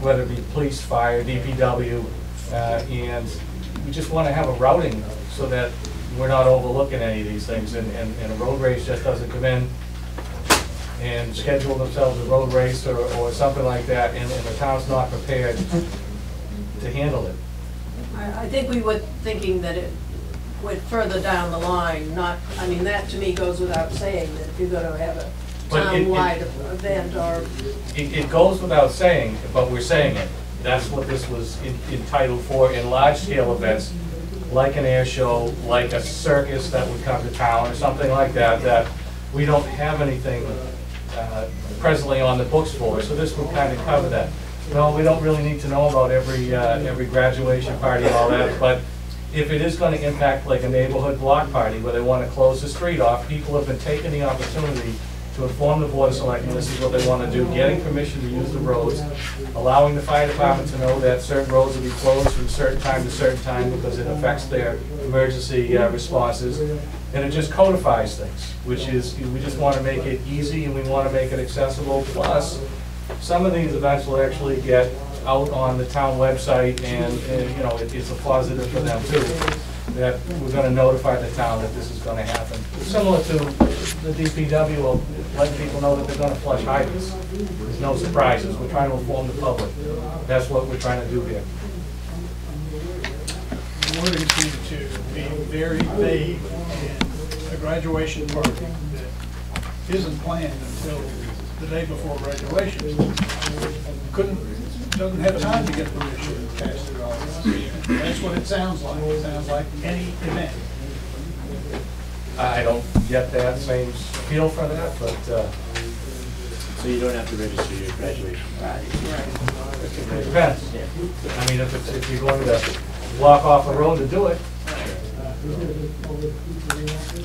whether it be police, fire, DPW, uh, and we just want to have a routing so that we're not overlooking any of these things, and, and and a road race just doesn't come in and schedule themselves a road race or, or something like that, and, and the town's not prepared to handle it. I, I think we were thinking that it went further down the line, not, I mean, that to me goes without saying, that if you're gonna have a But it- it- town-wide event or It, it goes without saying, but we're saying it. That's what this was en- entitled for in large-scale events, like an air show, like a circus that would come to town, or something like that, that we don't have anything uh, presently on the books for, so this would kind of cover that. No, we don't really need to know about every, uh, every graduation party and all that, but if it is going to impact like a neighborhood block party where they want to close the street off, people have been taking the opportunity to inform the board of selectmen, this is what they want to do, getting permission to use the roads, allowing the fire department to know that certain roads will be closed from certain time to certain time because it affects their emergency uh, responses. And it just codifies things, which is, we just want to make it easy and we want to make it accessible. Plus, some of these events will actually get out on the town website and, and, you know, it- it's a positive for them too, that we're gonna notify the town that this is gonna happen. Similar to the DPW, will letting people know that they're gonna flush hydrants. There's no surprises, we're trying to inform the public. That's what we're trying to do here. The wording seemed to be very vague, and a graduation party that isn't planned until the day before graduation couldn't, doesn't have time to get permission to pass through all this. That's what it sounds like. It sounds like any event. I don't get that same feel for that, but, uh, So you don't have to register your graduation party? it depends. I mean, if it's, if you're going to walk off a road to do it,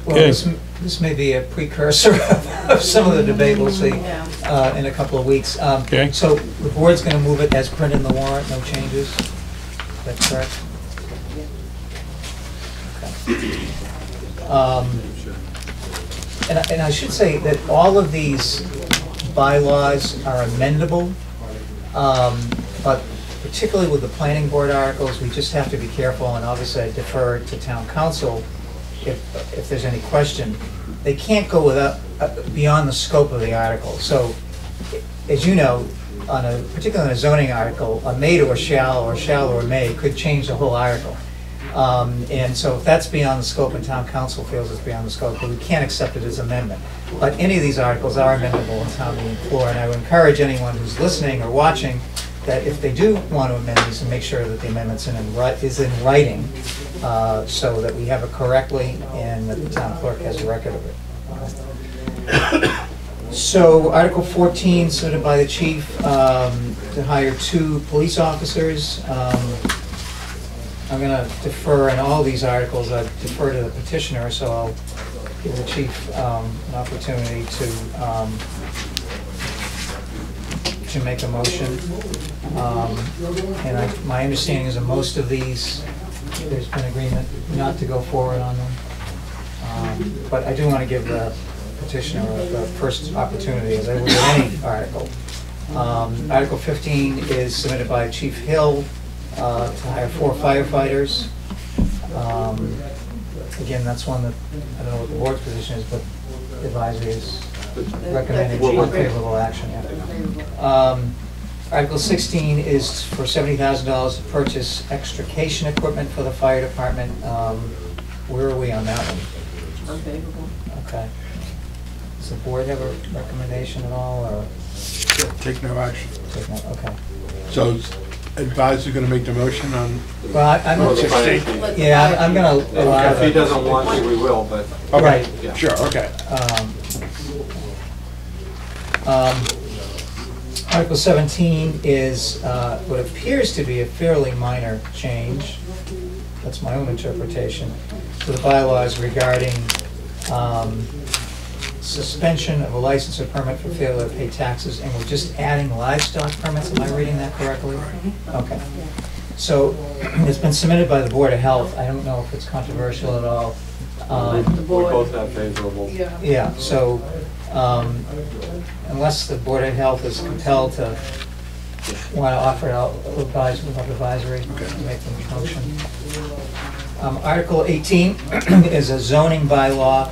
Well, this, m- this may be a precursor (laughs) of some of the debate we'll see uh, in a couple of weeks. Um, Okay. So the board's going to move it as printed in the warrant, no changes? That's correct? Okay. Um, And I- and I should say that all of these bylaws are amendable, um, but particularly with the planning board articles, we just have to be careful, and obviously I defer to town counsel if, if there's any question. they can't go without, uh, beyond the scope of the article. So, as you know, on a, particularly on a zoning article, a may or shall or shall or may could change the whole article. Um, And so if that's beyond the scope and town counsel feels it's beyond the scope, then we can't accept it as amendment. But any of these articles are amendable on town meeting floor, and I would encourage anyone who's listening or watching that if they do want to amend these, and make sure that the amendment's in, is in writing, uh, so that we have it correctly and that the town clerk has a record of it. So Article 14, submitted by the chief, um, to hire two police officers. Um, I'm going to defer in all these articles, I defer to the petitioner, so I'll give the chief um, an opportunity to, um, to make a motion. Um, And I, my understanding is that most of these, there's been agreement not to go forward on them. Um, But I do want to give the petitioner the first opportunity, as I would with any article. Um, Article 15 is submitted by Chief Hill uh, to hire four firefighters. Um, Again, that's one that, I don't know what the board's position is, but advisory is recommending unfavorable action. yeah. Um, Article 16 is for $70,000 to purchase extrication equipment for the fire department. Um, Where are we on that one? Unfavorable. Okay. Does the board have a recommendation at all, or? Take no action. Take no- Okay. So is advisor going to make the motion on? Well, I- I'm, on 16? yeah, I'm- I'm gonna allow. If he the- doesn't want to, we will, but. Okay, Right. Yeah. sure, okay. Um, um, Article 17 is uh, what appears to be a fairly minor change, that's my own interpretation, to the bylaws regarding um, suspension of a license or permit for failure to pay taxes, and we're just adding livestock permits, am I reading that correctly? Okay. So, (clears throat) it's been submitted by the Board of Health, I don't know if it's controversial at all. Um, We both have favorable. Yeah. yeah, so um, unless the Board of Health is compelled to want to offer it out, advise, without advisory, make the motion. Um, Article 18 (clears throat) is a zoning bylaw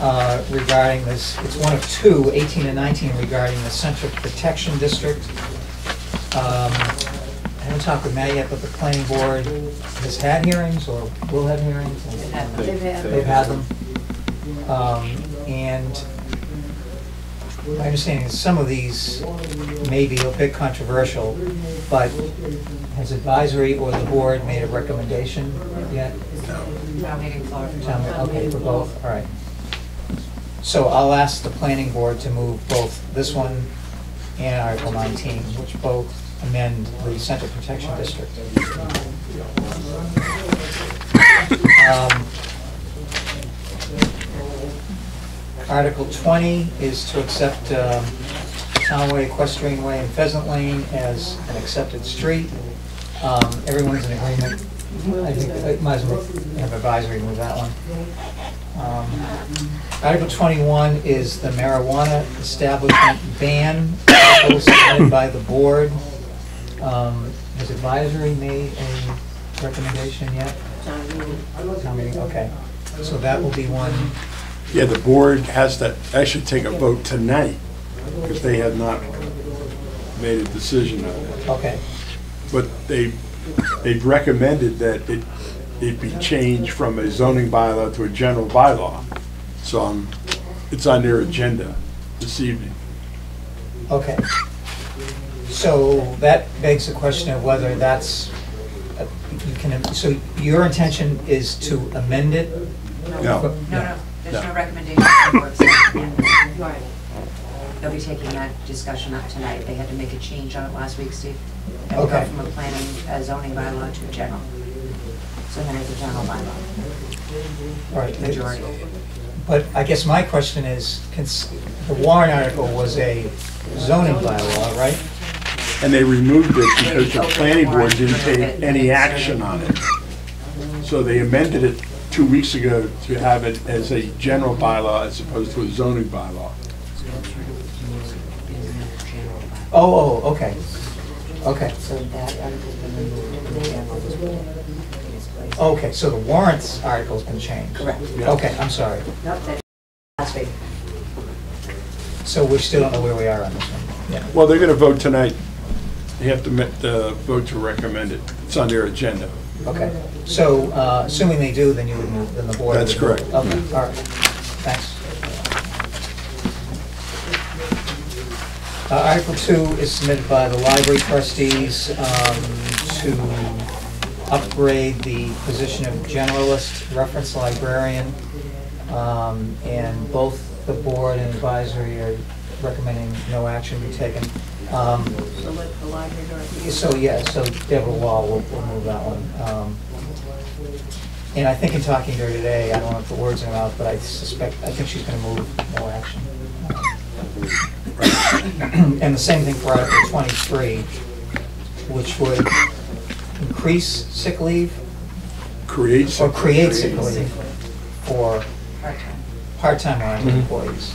uh, regarding this, it's one of two, 18 and 19, regarding the Central Protection District. Um, I haven't talked with Matt yet, but the planning board has had hearings or will have hearings. They've had them. They've had them. They've had them. Um, And my understanding is some of these may be a bit controversial, but has advisory or the board made a recommendation yet? Town meeting floor. Town- Okay, for both, all right. So I'll ask the planning board to move both this one and Article 19, which both amend the Central Protection District. Um, Article 20 is to accept um, Townway, Equestrian Way, and Pheasant Lane as an accepted street. Um, Everyone's in agreement. I think, I might as well have advisory move that one. Um, Article 21 is the marijuana establishment ban, article submitted by the board. Um, Has advisory made a recommendation yet? Town meeting, okay. So that will be one, Yeah, the board has to actually take a vote tonight, because they have not made a decision on it. okay. But they, they've recommended that it, it be changed from a zoning bylaw to a general bylaw. So um, it's on their agenda this evening. Okay. So that begs the question of whether that's, uh, you can, so your intention is to amend it? No. No, no, there's No. no recommendation from the board. saying- Right. They'll be taking that discussion up tonight. They had to make a change on it last week, Steve. They had to Okay. from a planning, a zoning bylaw to a general. So then it's a general bylaw, Right. majority. But I guess my question is, cons- the warrant article was a zoning bylaw, right? And they removed it because the planning board didn't take any action on it. So they amended it two weeks ago to have it as a general bylaw as opposed to a zoning bylaw. Oh, oh, okay. Okay. So that article's been removed and the general was put in its place. Okay, so the warrants article's been changed? Correct. Okay, I'm sorry. Nope, that last week. So we still don't know where we are on this one. Yeah. Well, they're gonna vote tonight. They have to ma- uh, vote to recommend it. It's on their agenda. Okay, so uh, assuming they do, then you would move, then the board would... That's correct. Okay, all right, thanks. Uh, Article 2 is submitted by the library trustees um, to upgrade the position of generalist reference librarian, Um, and both the board and advisory are recommending no action be taken. Um, So let the library director. so, yeah, so Deborah Wall, we'll, we'll move that one. Um, And I think in talking to her today, I don't want to put words in her mouth, but I suspect, I think she's gonna move no action. (clears throat) And the same thing for Article twenty-three, which would increase sick leave Create. or some- create sick leave for part-time Army Mhm. employees.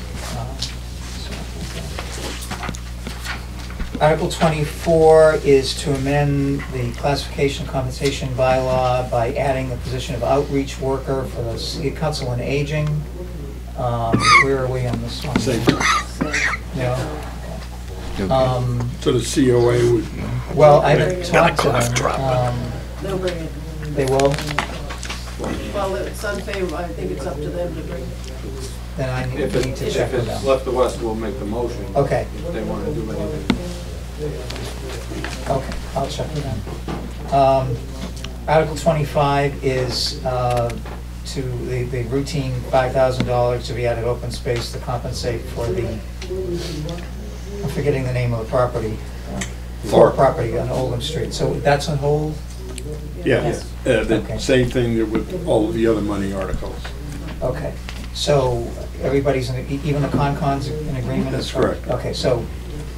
Article 24 is to amend the classification compensation bylaw by adding the position of outreach worker for the City Council on Aging. Um, Where are we on this one? Same. No. Um, So the COA would. Well, I haven't talked to them. Um, They'll bring it. They will? Well, it's unfavorable, I think it's up to them to bring it. Then I need If it- need to if check with it's them. left to us, we'll make the motion. Okay. If they want to do anything. Okay, I'll check with them. Um, Article 25 is uh, to the the routine $5,000 to be added open space to compensate for the, I'm forgetting the name of the property. For property on Oldham Street. So that's on hold? Yeah, Yes. uh, Okay. the same thing with all the other money articles. Okay, so everybody's, in even the Concons in agreement? That's correct. Okay, so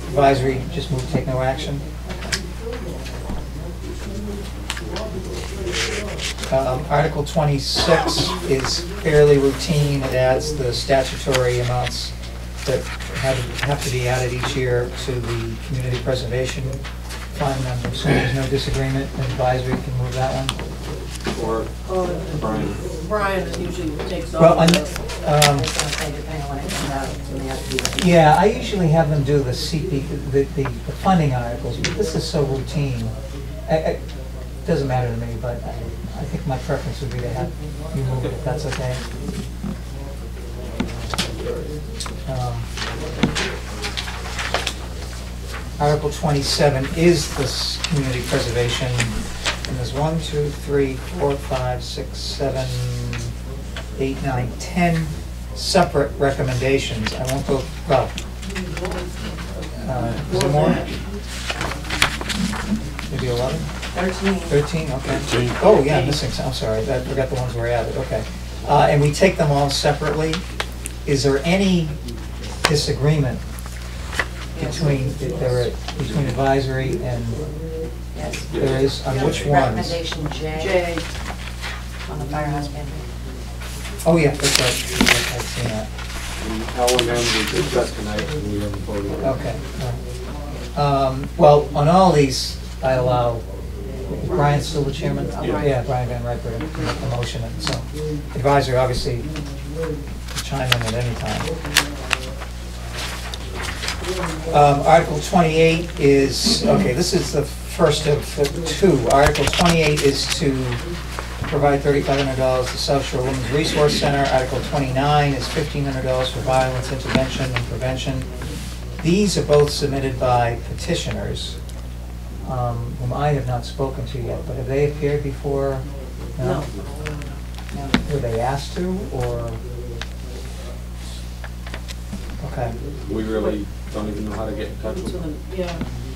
advisory, just move, take no action? Um, Article 26 is fairly routine. It adds the statutory amounts that have have to be added each year to the Community Preservation Fund. I'm assuming there's no disagreement, advisory can move that one? Or Oh, Brian. Brian usually takes all Well, of on the... the- um, Depending on when it comes out, when they have to be. Yeah, I usually have them do the CP, the, the the funding articles, but this is so routine. I- I- Doesn't matter to me, but I I think my preference would be to have you move it, if that's okay. Um, Article 27 is this community preservation, and there's one, two, three, four, five, six, seven, eight, nine, 10 separate recommendations. I won't go, well, uh, is there more? Maybe 11? 13. 13, okay. 13. Oh, yeah, I'm missing some, I'm sorry, I forgot the ones where I added, okay. Uh, And we take them all separately. Is there any disagreement between, there are- between advisory and, Yes. there is, on which ones? Recommendation J J, on the firehouse bandit. Oh, yeah, that's right, I've seen that. And L and M we discussed tonight, and we haven't voted. Okay. all right. Um, Well, on all these, I allow, Brian still the chairman? Yeah. Yeah, Brian Van Riper to make the motion, and so advisory, obviously, chime in at any time. Um, Article 28 is, okay, this is the first of the two. Article 28 is to provide $3,500 to South Shore Women's Resource Center. Article 29 is $1,500 for violence intervention and prevention. These are both submitted by petitioners, um, whom I have not spoken to yet, but have they appeared before? no. Were they asked to, or? Okay. We really don't even know how to get in touch with To them. the-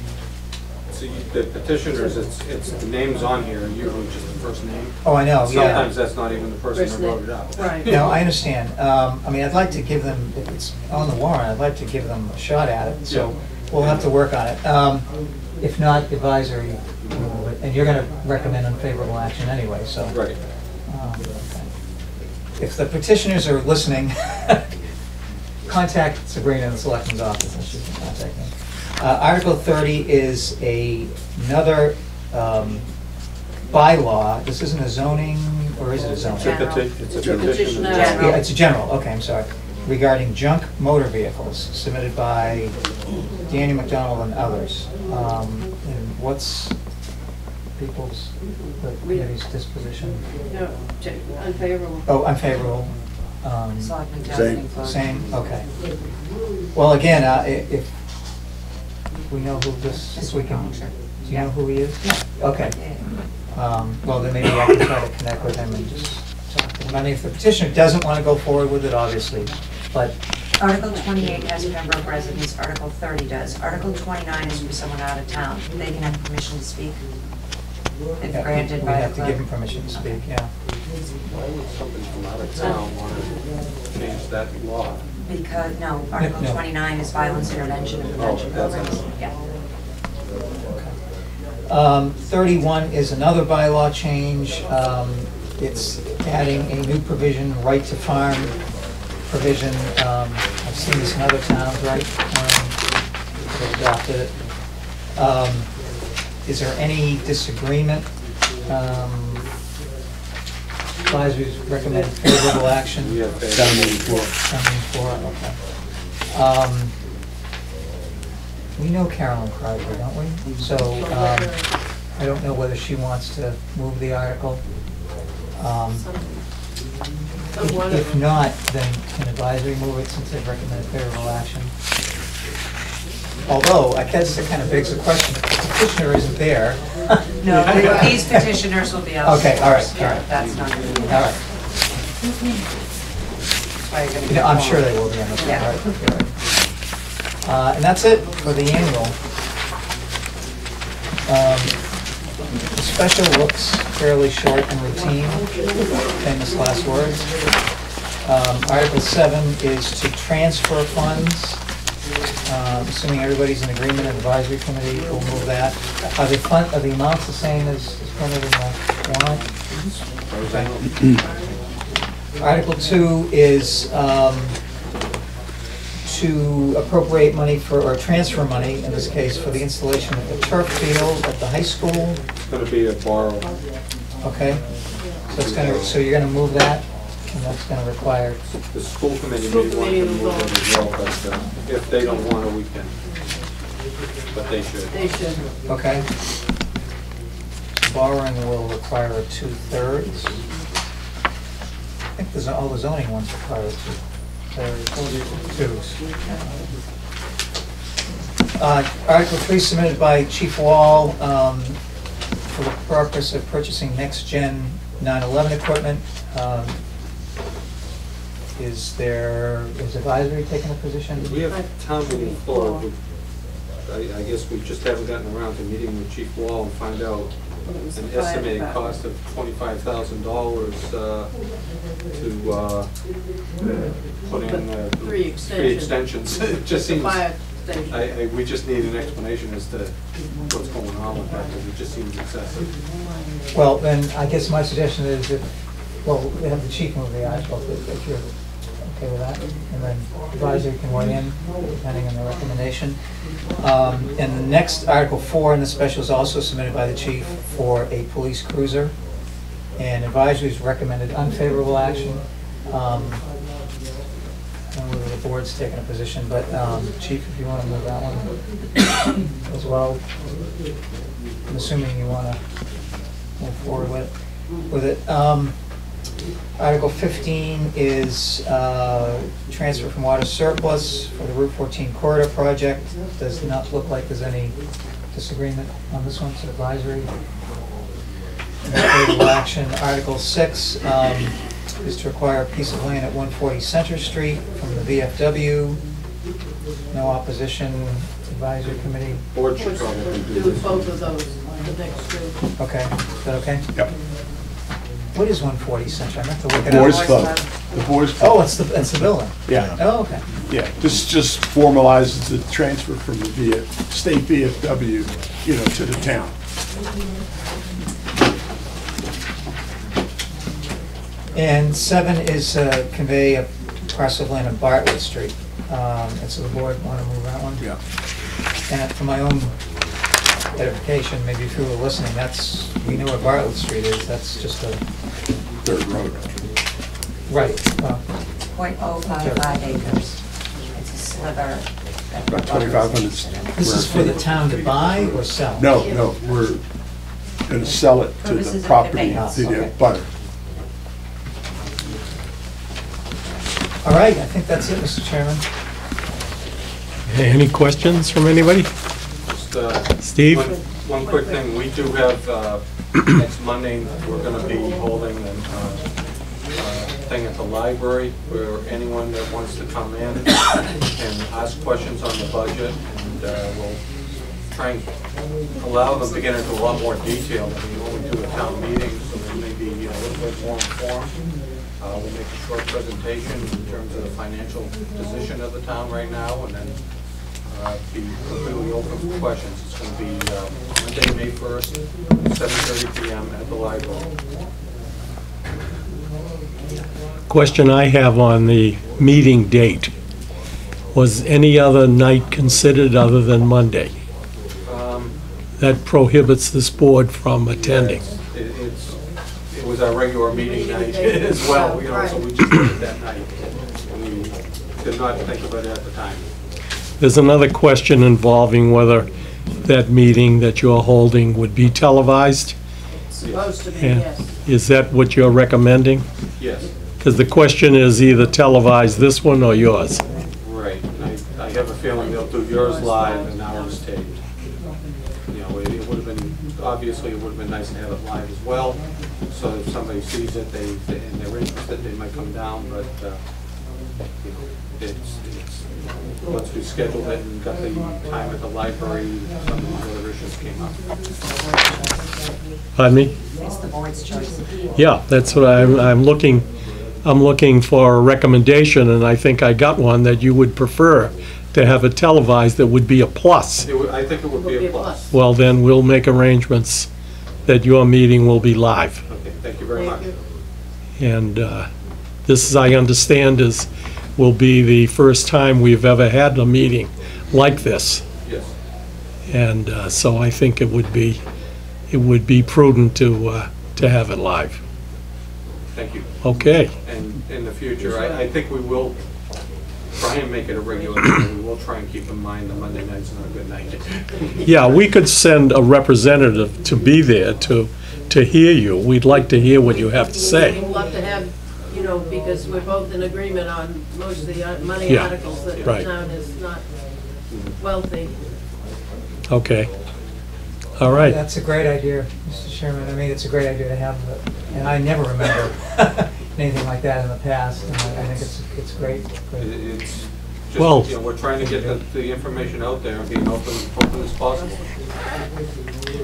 Yeah, See, the petitioners, it's, it's, the names on here are usually just the first name. Oh, I know, yeah. Sometimes that's not even the person First who name. wrote it up. right. No, I understand. Um, I mean, I'd like to give them, if it's on the warrant, I'd like to give them a shot at it, so Yeah. we'll have to work on it. Um, If not, advisory, we'll and you're gonna recommend unfavorable action anyway, so. Right. um. If the petitioners are listening, (laughs) contact Sabrina in the selectman's office, and she can contact me. Uh, Article 30 is a- another um, bylaw. This isn't a zoning, or is it a zoning? It's a peti- it's a Petition petition. Yeah, it's a general, okay, I'm sorry. regarding junk motor vehicles, submitted by Danny McDonald and others. Um, And what's people's, the committee's disposition? No, ch- unfavorable. Oh, unfavorable. Um, Selectman Dalton Clark. Same, okay. Well, again, uh, i- if we know who this, if we can, do you know who he is? Okay. Um, Well, then maybe I can try to connect with him and just talk to him. I mean, if the petitioner doesn't want to go forward with it, obviously, but Article 28 has Pembroke residents, Article 30 does. Article 29 is for someone out of town. They can have permission to speak if yeah, granted we by the have to give clerk. him permission to speak, yeah. Why would Something from out of town want to change that law. Because, no, Article No. 29 is violence intervention and prevention Oh, that's programs. Yeah. Um, 31 is another bylaw change. Um, It's adding a new provision, right to farm provision. Um, I've seen this in other towns, right? Um, They adopted it. Um, Is there any disagreement? Um, Advisories recommend favorable action. We favorable. Seven four, okay. Um, We know Carolyn Kreider, don't we? So, um, I don't know whether she wants to move the article. Um, of If not, then can advisory move it since they've recommended favorable action? Although, I guess it kind of begs the question, if the petitioner isn't there. (laughs) No, (laughs) these petitioners will be out. Okay, all right, all Yeah, right. That's not be. All right. Why you're gonna You know, I'm sure they will be on this one, Yeah. right? You're. Uh, And that's it for the annual. Um, The special looks fairly short and routine, famous last words. Um, Article 7 is to transfer funds. Um, Assuming everybody's in agreement, advisory committee will move that. Are the fund, are the amounts the same as as printed in the warrant? Okay. Article two is um, to appropriate money for, or transfer money, in this case, for the installation of the turf field at the high school, It's going to be a borrow. okay? So it's gonna, so you're gonna move that, and that's gonna require, The school committee School may want to will move it as well, but uh, if they don't want to, we can. But they should. They should. okay? Borrowing will require a two-thirds. I think there's, all the zoning ones require a two-thirds. Twos. Uh, Article three submitted by Chief Wall, um, for the purpose of purchasing next-gen 9/11 equipment. Um, Is there, is advisory taking a position? We have town meeting floor. We- I, I guess we just haven't gotten around to meeting with Chief Wall and find out an fire estimated cost of twenty-five thousand dollars uh, to uh, put in uh, Three three extensions. extensions. (laughs) It just The seems, fire station. I, I, we just need an explanation as to what's going on with that, because it just seems excessive. Well, then, I guess my suggestion is if, well, we have the chief move the article, if if you're okay with that, and then advisory can weigh in, depending on the recommendation. Um, And the next, Article 4 in the special is also submitted by the chief for a police cruiser, and advisory's recommended unfavorable action. Um, I don't know whether the board's taking a position, but, um, chief, if you want to move that one (coughs) as well, I'm assuming you want to move forward with, with it. Article 15 is uh, transfer from water surplus for the Route 14 corridor project. Does not look like there's any disagreement on this one, so advisory. Favorable action. Article 6 um, is to acquire a piece of land at 140 Center Street from the VFW. No opposition, advisory committee. Board should probably do Do this. both of those, the next two. Okay, is that okay? Yep. What is 140 Center? I meant to look at it Boys up. Club. The Boys Club. Oh, it's the, it's the building? Yeah. Oh, okay. Yeah, this just formalizes the transfer from the VF, state VFW, you know, to the town. And seven is uh, convey a parcel of land on Bartlett Street. Um, And so the board want to move that one? Yeah. And for my own edification, maybe if you were listening, that's, we know where Bartlett Street is, that's just a, Third road. right, well, .055 acres. It's a sliver. that About 2,500 This is for the town to buy or sell? No, no, we're gonna sell it to Purposes the of property, conveyance. to the Okay. butter. All right, I think that's it, Mr. Chairman. Any questions from anybody? Just, uh, Steve? One one quick thing, we do have, uh, (clears throat) next Monday, we're gonna be holding a thing at the library where anyone that wants to come in can ask questions on the budget, and uh, we'll try and allow them to get into a lot more detail than we normally do at town meetings, so they may be a little bit more informed. Uh, We'll make a short presentation in terms of the financial position of the town right now, and then uh, be completely open for questions. It's going to be uh, Monday, May 1st, 7:30 PM at the library. Question I have on the meeting date. Was any other night considered other than Monday? Um, That prohibits this board from attending. it- It's, it was our regular meeting night as well, you know, so we just did it that night. And We did not think of it at the time. There's another question involving whether that meeting that you're holding would be televised? Supposed to be, And yes. Is that what you're recommending? Yes. Because the question is either televise this one or yours. Right. And I I have a feeling they'll do yours live and ours taped. You know, it it would have been, obviously, it would have been nice to have it live as well, so if somebody sees it, they, they- and they're interested, they might come down, but, uh, you know, it's, it's, once we scheduled it and got the time at the library, some of the other issues came up. Pardon me? It's the board's choice. Yeah, that's what I'm, I'm looking, I'm looking for a recommendation, and I think I got one that you would prefer to have it televised that would be a plus. Would- I think it would be a plus. Well, then, we'll make arrangements that your meeting will be live. Okay, thank you very much. And uh, this, as I understand, is, will be the first time we've ever had a meeting like this. Yes. And uh, so I think it would be, it would be prudent to, uh, to have it live. Thank you. Okay. And in the future, I, I think we will try and make it a regular meeting. We will try and keep in mind the Monday night's not a good night. Yeah, we could send a representative to be there to, to hear you. We'd like to hear what you have to say. We'd love to have, you know, because we're both in agreement on most of the uh, money Yeah, articles that the right. town is not wealthy. Okay. All right. That's a great idea, Mr. Chairman. I mean, it's a great idea to have, it, and I never remember (laughs) anything like that in the past, and I I think it's, it's great. great. It's Well- you know, we're trying to get the, the information out there and being open, open as possible.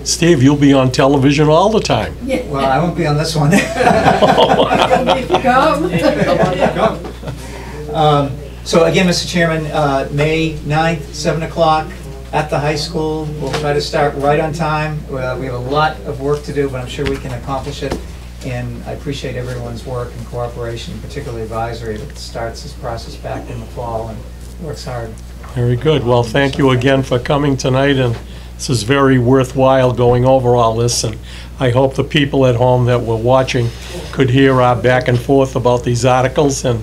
Steve, you'll be on television all the time. Well, I won't be on this one. (laughs) (laughs) (laughs) Um, So again, Mr. Chairman, uh, May 9th, 7 o'clock at the high school. We'll try to start right on time. Uh, We have a lot of work to do, but I'm sure we can accomplish it. And I appreciate everyone's work and cooperation, particularly advisory that starts this process back in the fall and works hard. Very good. Well, thank you again for coming tonight, and this is very worthwhile going over all this, and I hope the people at home that were watching could hear our back and forth about these articles, and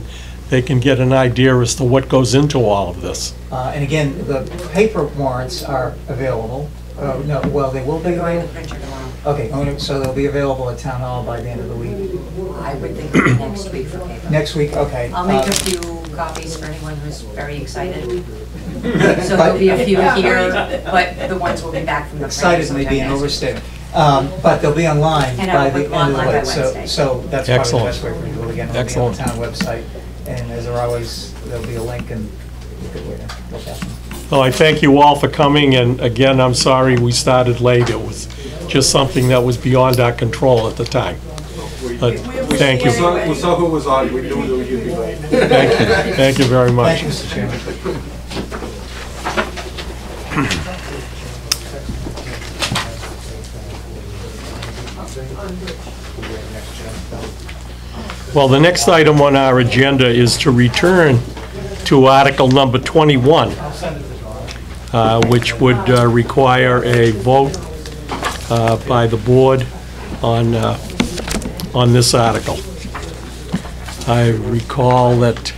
they can get an idea as to what goes into all of this. Uh, And again, the paper warrants are available. Uh, No, well, they will be going available. print it tomorrow. Okay, so they'll be available at Town Hall by the end of the week. I would think it'd be next week for paper. Next week, okay. I'll make Uh, a few copies for anyone who's very excited. (laughs) So there'll be a few here, but the ones will be back from the. printer Excited may be an sometime overstatement. Um, But they'll be online And by I'll the put end of the online by week. So, Wednesday. so that's probably the Excellent. best way for you to do it again. It'll be on Excellent. the town website. And as there always, there'll be a link and a good way look at them. Well, I thank you all for coming, and again, I'm sorry we started late. It was just something that was beyond our control at the time. But thank We you. saw, we saw who was on, we knew that you'd be late. Thank you. Thank you very much. Thank you, Mr. Chairman. Well, the next item on our agenda is to return to Article Number 21, uh, which would uh, require a vote uh, by the board on, uh, on this article. I recall that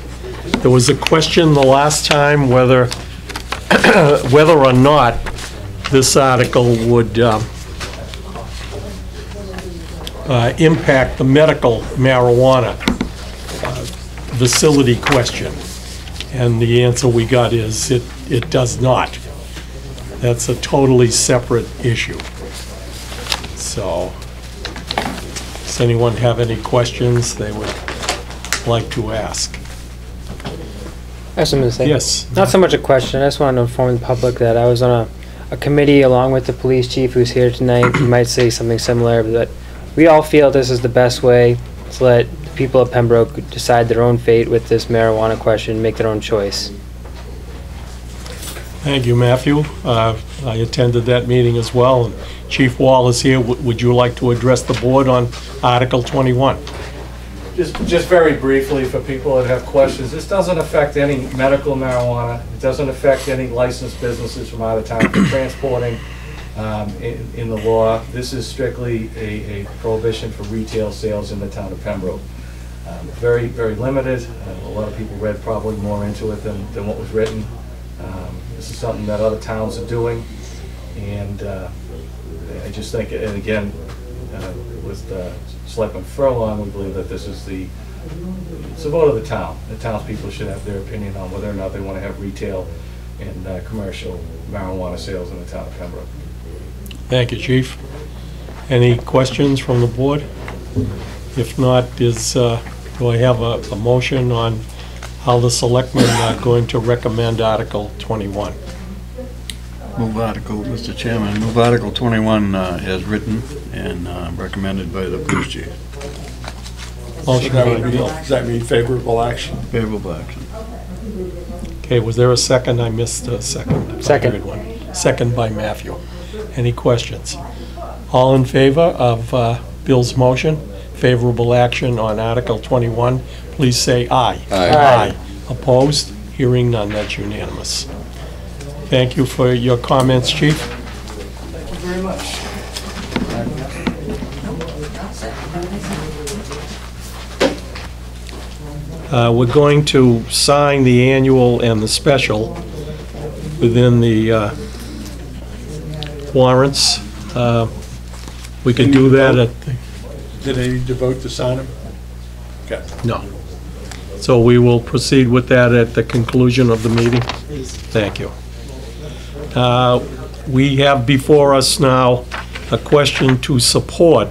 There was a question the last time whether, (coughs) whether or not this article would um, uh, impact the medical marijuana uh, facility question. And the answer we got is it, it does not. That's a totally separate issue. So, does anyone have any questions they would like to ask? I have something to say. Yes. Not so much a question, I just wanted to inform the public that I was on a, a committee along with the police chief who's here tonight. He might say something similar, but we all feel this is the best way to let the people of Pembroke decide their own fate with this marijuana question, make their own choice. Thank you, Matthew. Uh, I attended that meeting as well. and Chief Wall is here. W- Would you like to address the board on Article 21? Just, just very briefly for people that have questions, this doesn't affect any medical marijuana. It doesn't affect any licensed businesses from out of town for transporting um, in, in the law. This is strictly a, a prohibition for retail sales in the town of Pembroke. Um, Very, very limited. Uh, A lot of people read probably more into it than, than what was written. Um, This is something that other towns are doing, and uh, I just think, and again, uh, with uh, Selectman Furlong, we believe that this is the, it's a vote of the town. The townspeople should have their opinion on whether or not they want to have retail and uh, commercial marijuana sales in the town of Pembroke. Thank you, Chief. Any questions from the board? If not, is, uh, do I have a, a motion on how the selectmen are going to recommend Article 21? Move Article, Mr. Chairman, move Article 21 uh, as written and uh, recommended by the police chief. Motion That by be- Bill. Does that mean favorable action? Favorable action. Okay, was there a second? I missed a second. Second. Good one. Second by Matthew. Any questions? All in favor of uh, Bill's motion, favorable action on Article 21, please say aye. Aye. Aye. Opposed? Hearing none, that's unanimous. Thank you for your comments, Chief. Thank you very much. Uh, We're going to sign the annual and the special within the uh, warrants. Uh, We could do that at, the- Did they need to vote to sign them? Okay. no. So we will proceed with that at the conclusion of the meeting. Thank you. Uh, We have before us now a question to support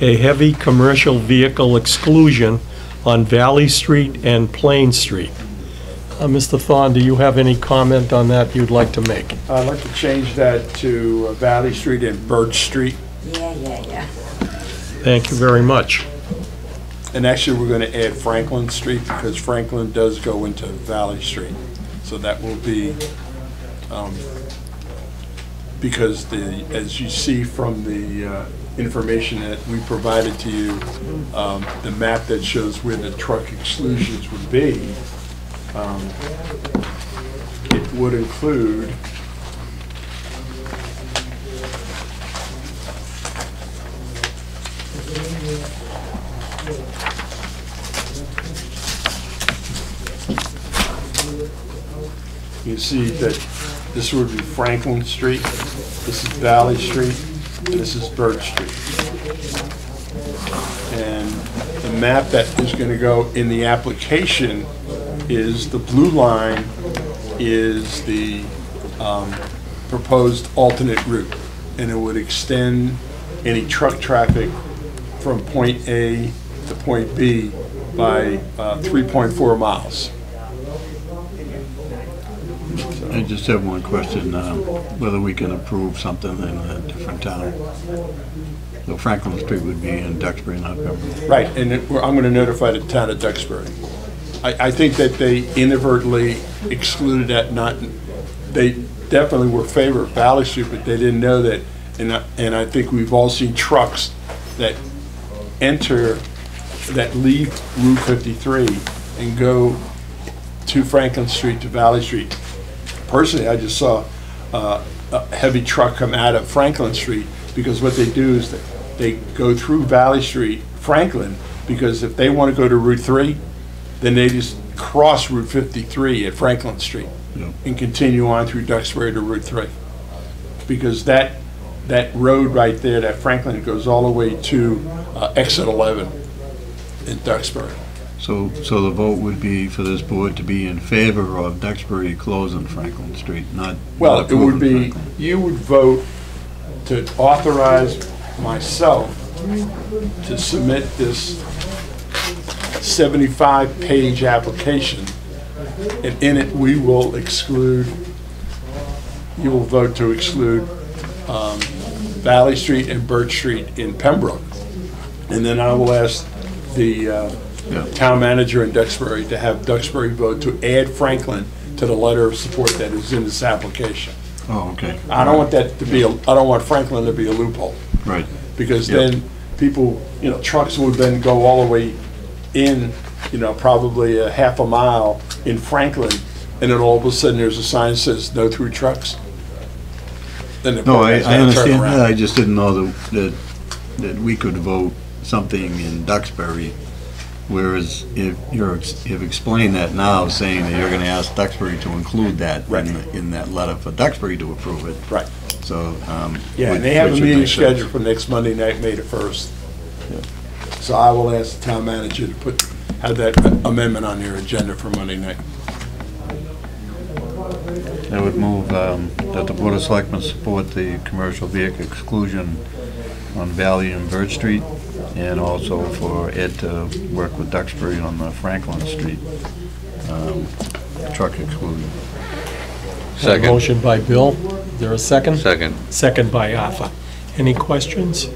a heavy commercial vehicle exclusion on Valley Street and Plain Street. Uh, Mr. Thorne, do you have any comment on that you'd like to make? I'd like to change that to uh, Valley Street and Birch Street. Yeah, yeah, yeah. Thank you very much. And actually, we're going to add Franklin Street because Franklin does go into Valley Street. So that will be, um, because the, as you see from the uh, information that we provided to you, um, the map that shows where the truck exclusions would be, um, it would include You see that this would be Franklin Street, this is Valley Street, this is Birch Street. And the map that is gonna go in the application is the blue line is the um, proposed alternate route. And it would extend any truck traffic from point A to point B by uh, 3.4 miles. I just have one question, uh, whether we can approve something in a different town. So Franklin Street would be in Duxbury, not Pembroke. Right, and it- I'm going to notify the town of Duxbury. I, I think that they inadvertently excluded that, not, they definitely were favor of Valley Street, but they didn't know that, and I, and I think we've all seen trucks that enter, that leave Route 53 and go to Franklin Street to Valley Street. Personally, I just saw uh, a heavy truck come out of Franklin Street, because what they do is that they go through Valley Street, Franklin, because if they want to go to Route 3, then they just cross Route 53 at Franklin Street and continue on through Duxbury to Route 3. Because that, that road right there, that Franklin, goes all the way to uh, exit 11 in Duxbury. So, so the vote would be for this board to be in favor of Duxbury closing Franklin Street, not. Well, not it would be, you would vote to authorize myself to submit this 75-page application, and in it, we will exclude, you will vote to exclude um, Valley Street and Birch Street in Pembroke. And then I will ask the uh, town manager in Duxbury to have Duxbury vote to add Franklin to the letter of support that is in this application. Oh, okay. I don't want that to be, a. I don't want Franklin to be a loophole. Right. Because Yep. then people, you know, trucks would then go all the way in, you know, probably a half a mile in Franklin, and then all of a sudden there's a sign that says no through trucks. Then No, I, I understand that, I just didn't know that, that, that we could vote something in Duxbury, whereas if you're, ex- you've explained that now, saying that you're gonna ask Duxbury to include that in, the- in that letter for Duxbury to approve it. Right. So, um. Yeah, which- and they have a which would meeting make sense. scheduled for next Monday night, May the first. So I will ask the town manager to put, have that amendment on your agenda for Monday night. I would move um, that the Board of Selectmen support the commercial vehicle exclusion on Valley and Bird Street, and also for Ed to work with Duxbury on the Franklin Street um, truck exclusion. Second. Motion by Bill. Is there a second? Second. Second by Arthur. Any questions?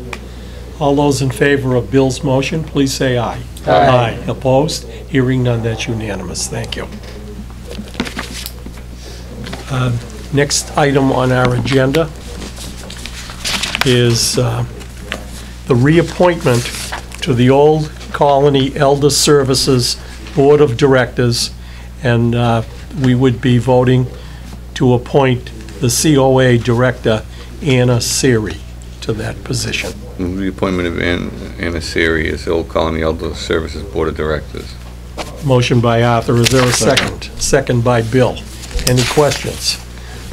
All those in favor of Bill's motion, please say aye. Aye. Opposed? Hearing none, that's unanimous. Thank you. Uh, Next item on our agenda is uh, the reappointment to the Old Colony Elder Services Board of Directors, and uh, we would be voting to appoint the COA Director, Anna Siri, to that position. Move The appointment of Ann- Anna Siri as Old Colony Elder Services Board of Directors. Motion by Arthur, is there a second? Second by Bill. Any questions?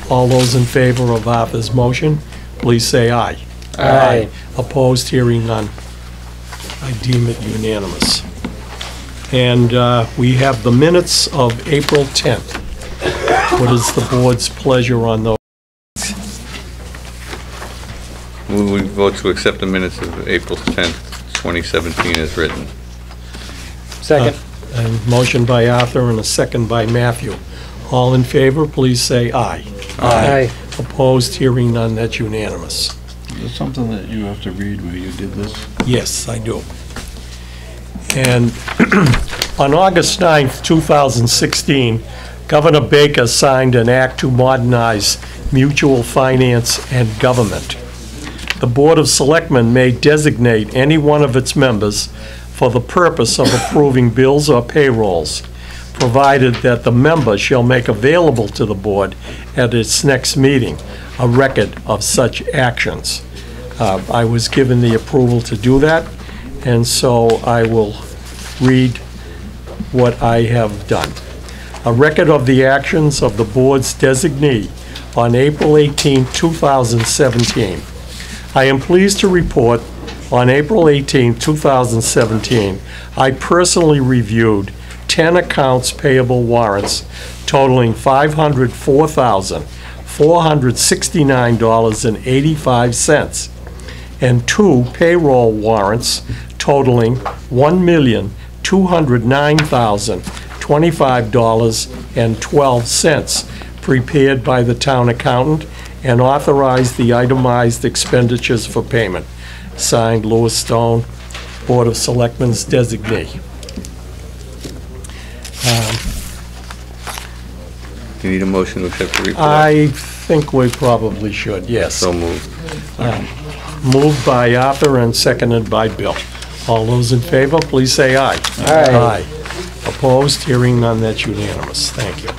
All those in favor of Arthur's motion, please say aye. Aye. Opposed, hearing none. I deem it unanimous. And uh, we have the minutes of April 10th. What is the board's pleasure on those? Move we vote to accept the minutes of April 10th, 2017 as written. Second. And motion by Arthur and a second by Matthew. All in favor, please say aye. Aye. Opposed, hearing none, that's unanimous. Is there something that you have to read where you did this? Yes, I do. And (clears throat) on August 9th, 2016, Governor Baker signed an act to modernize mutual finance and government. The Board of Selectmen may designate any one of its members for the purpose of approving bills or payrolls, provided that the member shall make available to the board at its next meeting a record of such actions. Uh, I was given the approval to do that, and so I will read what I have done. A record of the actions of the board's designee on April 18, 2017. I am pleased to report, on April 18, 2017, I personally reviewed 10 accounts payable warrants totaling $504,469.85 and two payroll warrants totaling $1,209,025.12 prepared by the town accountant and authorized the itemized expenditures for payment. Signed, Lewis Stone, Board of Selectmen's designee. Do you need a motion to accept the report? I think we probably should, yes. So moved. Uh, Moved by Arthur and seconded by Bill. All those in favor, please say aye. Aye. Opposed, hearing none, that's unanimous. Thank you.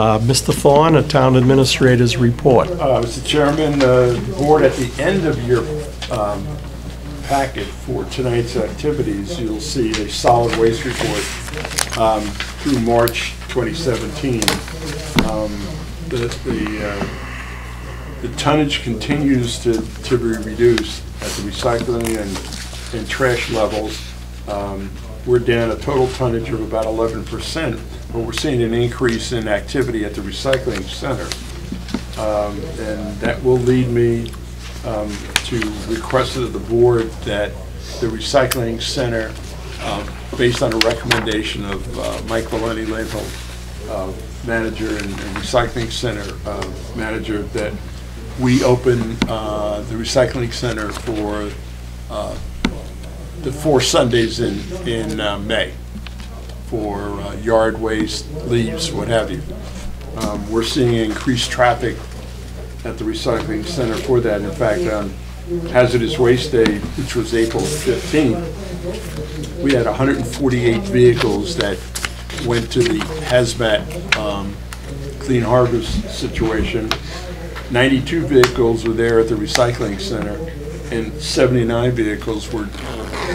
Uh, Mr. Thorne, a town administrator's report. Uh, Mr. Chairman, uh, the board, at the end of your um, packet for tonight's activities, you'll see a solid waste report um, through March 2017. Um, The the, uh, the tonnage continues to to be reduced at the recycling and and trash levels. Um, We're down a total tonnage of about 11%, but we're seeing an increase in activity at the recycling center. Um, And that will lead me um, to request of the board that the recycling center, um, based on a recommendation of uh, Mike Valeni Linville, uh, manager and and recycling center uh, manager, that we open uh, the recycling center for uh, the four Sundays in, in uh, May for uh, yard waste, leaves, what have you. Um, We're seeing increased traffic at the recycling center for that. In fact, on Hazardous Waste Day, which was April 15th, we had 148 vehicles that went to the hazmat um, Clean Harbors situation. 92 vehicles were there at the recycling center, and 79 vehicles were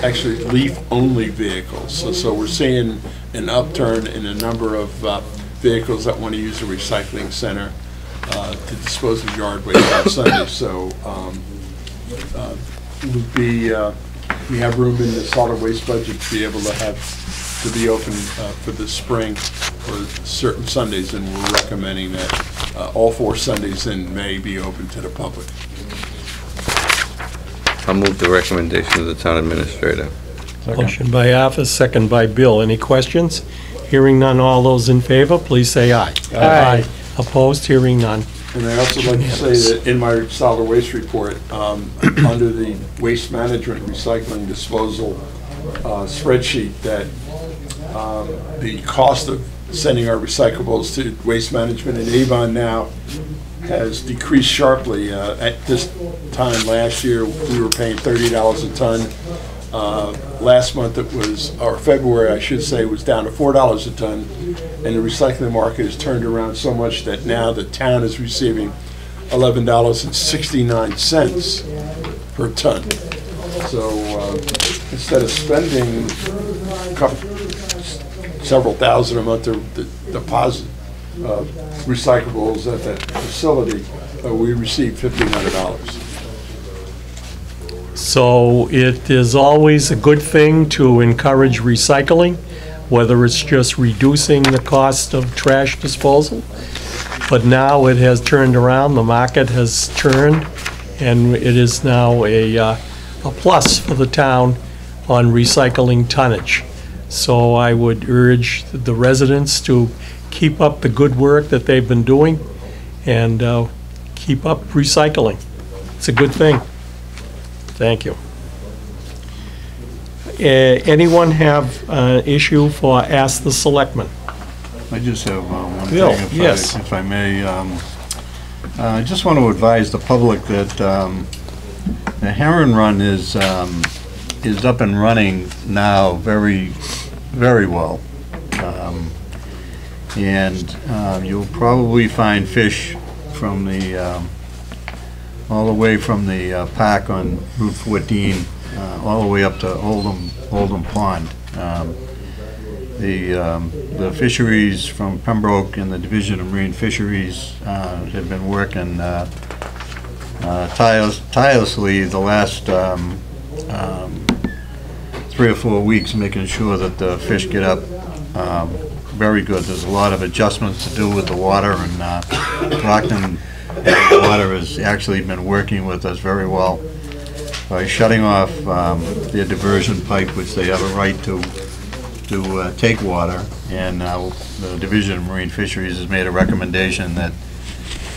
actually leaf-only vehicles. So, so we're seeing an upturn in a number of uh, vehicles that want to use the recycling center uh, to dispose of yard waste on Sunday. So um, uh, would be, uh, we have room in the solid waste budget to be able to have, to be open uh, for the spring for certain Sundays, and we're recommending that uh, all four Sundays in May be open to the public. I'll move the recommendation of the town administrator. Motion by Arthur, second by Bill. Any questions? Hearing none, all those in favor, please say aye. Aye. Opposed, hearing none. And I also like to say that in my solid waste report, um, (clears throat) under the waste management recycling disposal uh, spreadsheet, that um, the cost of sending our recyclables to waste management in Avon now has decreased sharply. Uh, At this time last year, we were paying thirty dollars a ton. Uh, Last month it was, or February, I should say, was down to four dollars a ton. And the recycling market has turned around so much that now the town is receiving eleven dollars and sixty-nine cents per ton. So uh, instead of spending a couple, several thousand a month to deposit uh, recyclables at that facility, uh, we receive fifteen hundred dollars. So it is always a good thing to encourage recycling, whether it's just reducing the cost of trash disposal. But now it has turned around, the market has turned, and it is now a, uh, a plus for the town on recycling tonnage. So I would urge the residents to keep up the good work that they've been doing and uh, keep up recycling. It's a good thing. Thank you. Uh, Anyone have an issue for Ask the Selectmen? I just have uh, one thing, Bill, if I- if I may. Um, uh, I just want to advise the public that um, the Herring Run is, um, is up and running now very, very well. Um, And uh, you'll probably find fish from the, um, all the way from the uh, park on Route 14, uh, all the way up to Oldham, Oldham Pond. Um, the, um, the fisheries from Pembroke and the Division of Marine Fisheries uh, have been working uh, uh, tirelessly the last um, three or four weeks, making sure that the fish get up um, very good. There's a lot of adjustments to do with the water, and uh, Water has actually been working with us very well by shutting off um, their diversion pipe, which they have a right to, to uh, take water, and uh, the Division of Marine Fisheries has made a recommendation that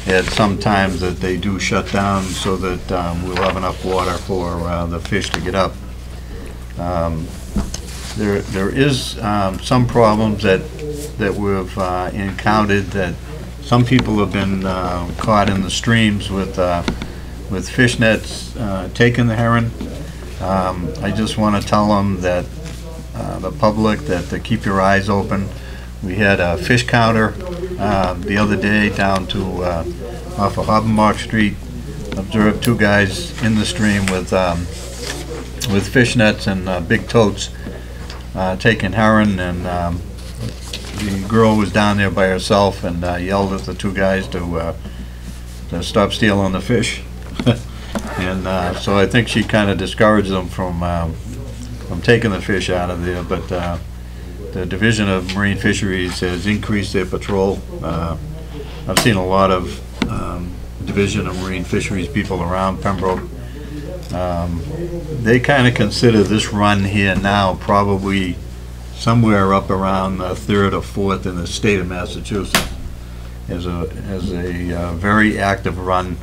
at some times that they do shut down so that um, we'll have enough water for uh, the fish to get up. Um, There, there is um, some problems that, that we've uh, encountered, that some people have been uh, caught in the streams with, uh, with fish nets uh, taking the herring. Um, I just want to tell them that, uh, the public, that to keep your eyes open. We had a fish counter uh, the other day down to, uh, off of Hobomock Street. Observed two guys in the stream with um, with fishnets and uh, big totes, uh, taking herring, and um, the girl was down there by herself and uh, yelled at the two guys to, uh, to stop stealing the fish. (laughs) And uh, so I think she kind of discouraged them from, um, from taking the fish out of there, but the Division of Marine Fisheries has increased their patrol. Uh, I've seen a lot of um, Division of Marine Fisheries people around Pembroke. Um, They kind of consider this run here now probably somewhere up around the third or fourth in the state of Massachusetts as a, as a uh, very active run,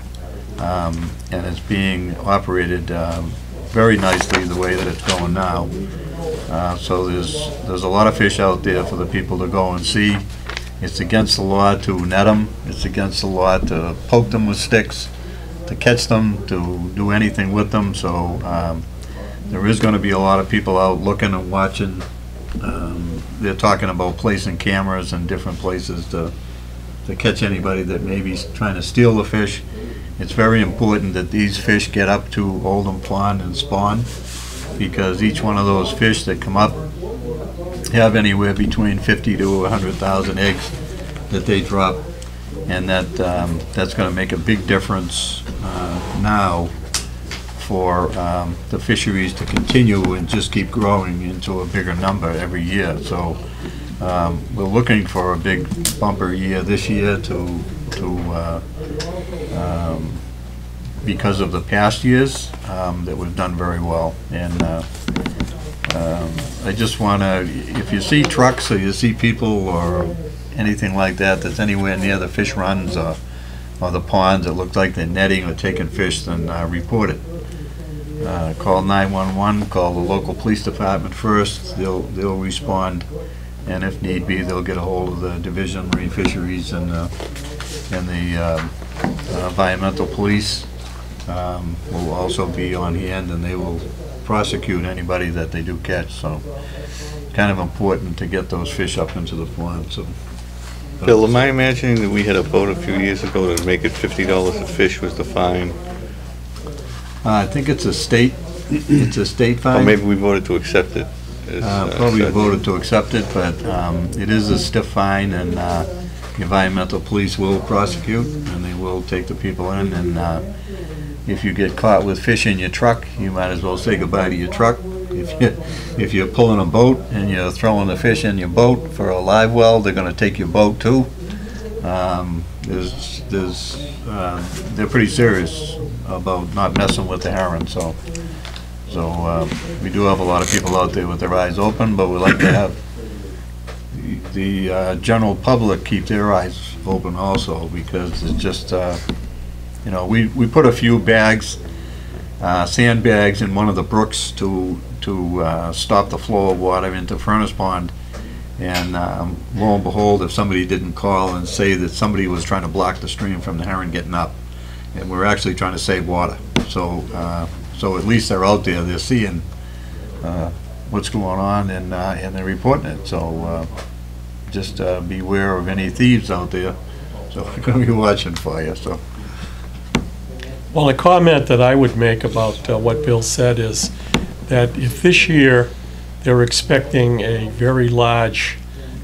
um, and it's being operated um, very nicely the way that it's going now. Uh, So there's, there's a lot of fish out there for the people to go and see. It's against the law to net them, it's against the law to poke them with sticks, to catch them, to do anything with them, so um, there is gonna be a lot of people out looking and watching. Um, They're talking about placing cameras in different places to, to catch anybody that may be trying to steal the fish. It's very important that these fish get up to Oldham Pond and spawn, because each one of those fish that come up have anywhere between 50 to 100,000 eggs that they drop, and that, um, that's gonna make a big difference uh, now for um, the fisheries to continue and just keep growing into a bigger number every year. So um, we're looking for a big bumper year this year to, to, uh, um, because of the past years, um, that we've done very well. And uh, um, I just want to, if you see trucks or you see people or anything like that that's anywhere near the fish runs or, or the ponds that look like they're netting or taking fish, then uh, report it. Uh, Call 911, call the local police department first, they'll, they'll respond, and if need be, they'll get a hold of the Division of Marine Fisheries and, uh, and the um, uh, environmental police um, will also be on hand, and they will prosecute anybody that they do catch, so kind of important to get those fish up into the pond, so. Bill, am I imagining that we had a vote a few years ago to make it fifty dollars a fish was the fine? Uh, I think it's a state, it's a state fine. Or fine. maybe we voted to accept it? as, Uh, uh, Probably such. voted to accept it, but um, it is a stiff fine, and uh, the environmental police will prosecute, and they will take the people in, and uh, if you get caught with fish in your truck, you might as well say goodbye to your truck. If you, if you're pulling a boat and you're throwing the fish in your boat for a live well, they're gonna take your boat too. Um, There's, there's, uh, they're pretty serious about not messing with the herring, so. So, uh, we do have a lot of people out there with their eyes open, but we like to have the- the uh, general public keep their eyes open also, because it's just, uh, you know, we, we put a few bags, uh, sandbags in one of the brooks to, to uh, stop the flow of water into Furnace Pond. And um, lo and behold, if somebody didn't call and say that somebody was trying to block the stream from the herring getting up, and we're actually trying to save water. So, uh, so at least they're out there, they're seeing uh, what's going on and, uh, and they're reporting it. So uh, just uh, beware of any thieves out there. So (laughs) we're going to be watching for you, so. Well, a comment that I would make about uh, what Bill said is that if this year they're expecting a very large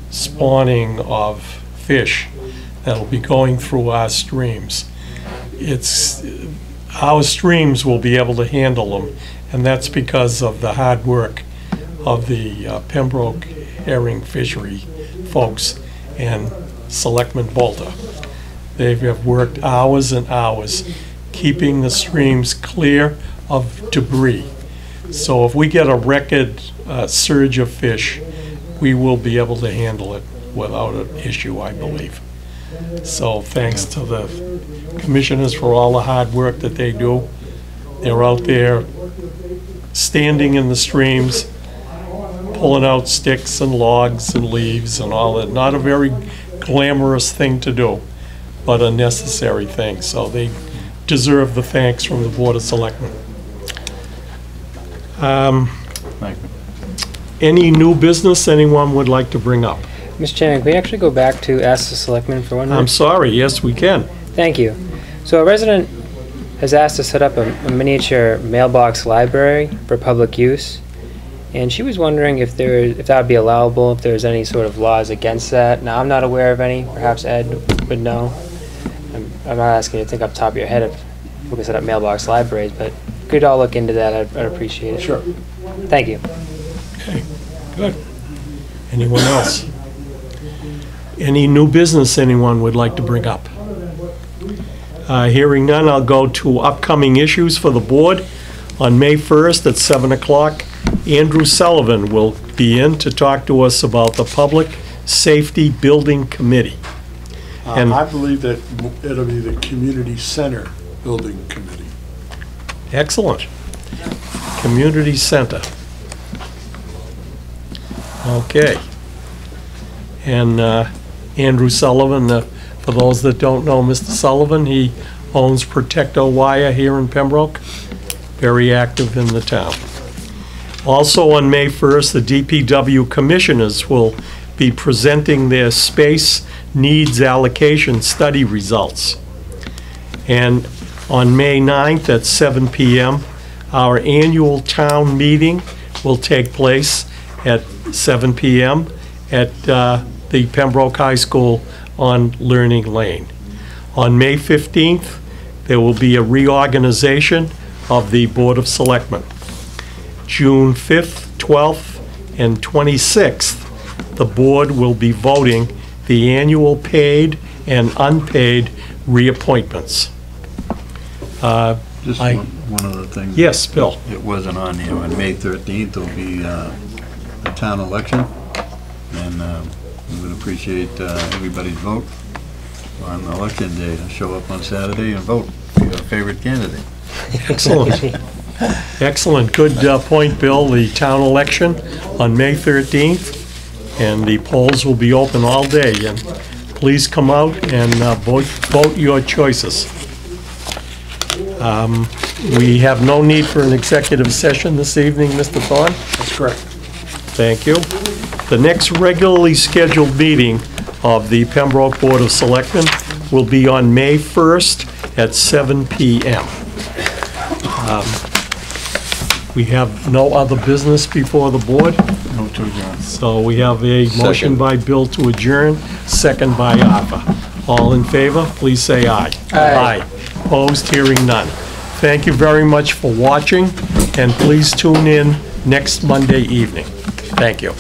spawning of fish that'll be going through our streams, it's, our streams will be able to handle them, and that's because of the hard work of the uh, Pembroke herring fishery folks and Selectman Boulter. They have worked hours and hours keeping the streams clear of debris. So if we get a record uh, surge of fish, we will be able to handle it without an issue, I believe. So thanks to the commissioners for all the hard work that they do. They're out there standing in the streams, pulling out sticks and logs and leaves and all that. Not a very glamorous thing to do, but a necessary thing. So they deserve the thanks from the Board of Selectmen. Um, Thank you. Any new business anyone would like to bring up? Mr. Chairman, can we actually go back to ask the selectmen for one minute? I'm sorry, yes, we can. Thank you. So a resident has asked to set up a a miniature mailbox library for public use. And she was wondering if there, if that would be allowable, if there's any sort of laws against that. Now, I'm not aware of any, perhaps Ed would know. I'm I'm not asking you to think up top of your head if we can set up mailbox libraries, but could all look into that, I'd I'd appreciate it. Sure. Thank you. Okay, Good. Anyone else? Any new business anyone would like to bring up? Uh, Hearing none, I'll go to upcoming issues for the board. On May 1st at 7 o'clock, Andrew Sullivan will be in to talk to us about the Public Safety Building Committee. And- Uh, I believe that it'll be the Community Center Building Committee. Excellent. Community Center. Okay. And uh, Andrew Sullivan, uh, for those that don't know Mr. Sullivan, he owns Protecto Wire here in Pembroke, very active in the town. Also on May 1st, the DPW Commissioners will be presenting their space needs allocation study results. And on May 9th at 7 PM, our annual town meeting will take place at 7 PM at uh, the Pembroke High School on Learning Lane. On May 15th, there will be a reorganization of the Board of Selectmen. June 5th, 12th, and 26th, the board will be voting the annual paid and unpaid reappointments. Uh, Just I- one one other thing. Yes, Bill. It wasn't on here. On May 13th, there'll be uh, a town election, and uh, we would appreciate uh, everybody's vote on election day. to Show up on Saturday and vote for your favorite candidate. Excellent. (laughs) Excellent, good uh, point, Bill. The town election on May 13th, and the polls will be open all day. And please come out and uh, vote vote your choices. Um, We have no need for an executive session this evening, Mr. Thorne? That's correct. Thank you. The next regularly scheduled meeting of the Pembroke Board of Selectmen will be on May 1st at 7 PM. Um, We have no other business before the board, No to adjourn. so we have a motion Second. by Bill to adjourn, second by Arthur. All in favor, please say aye. Aye. Opposed, hearing none. Thank you very much for watching, and please tune in next Monday evening. Thank you.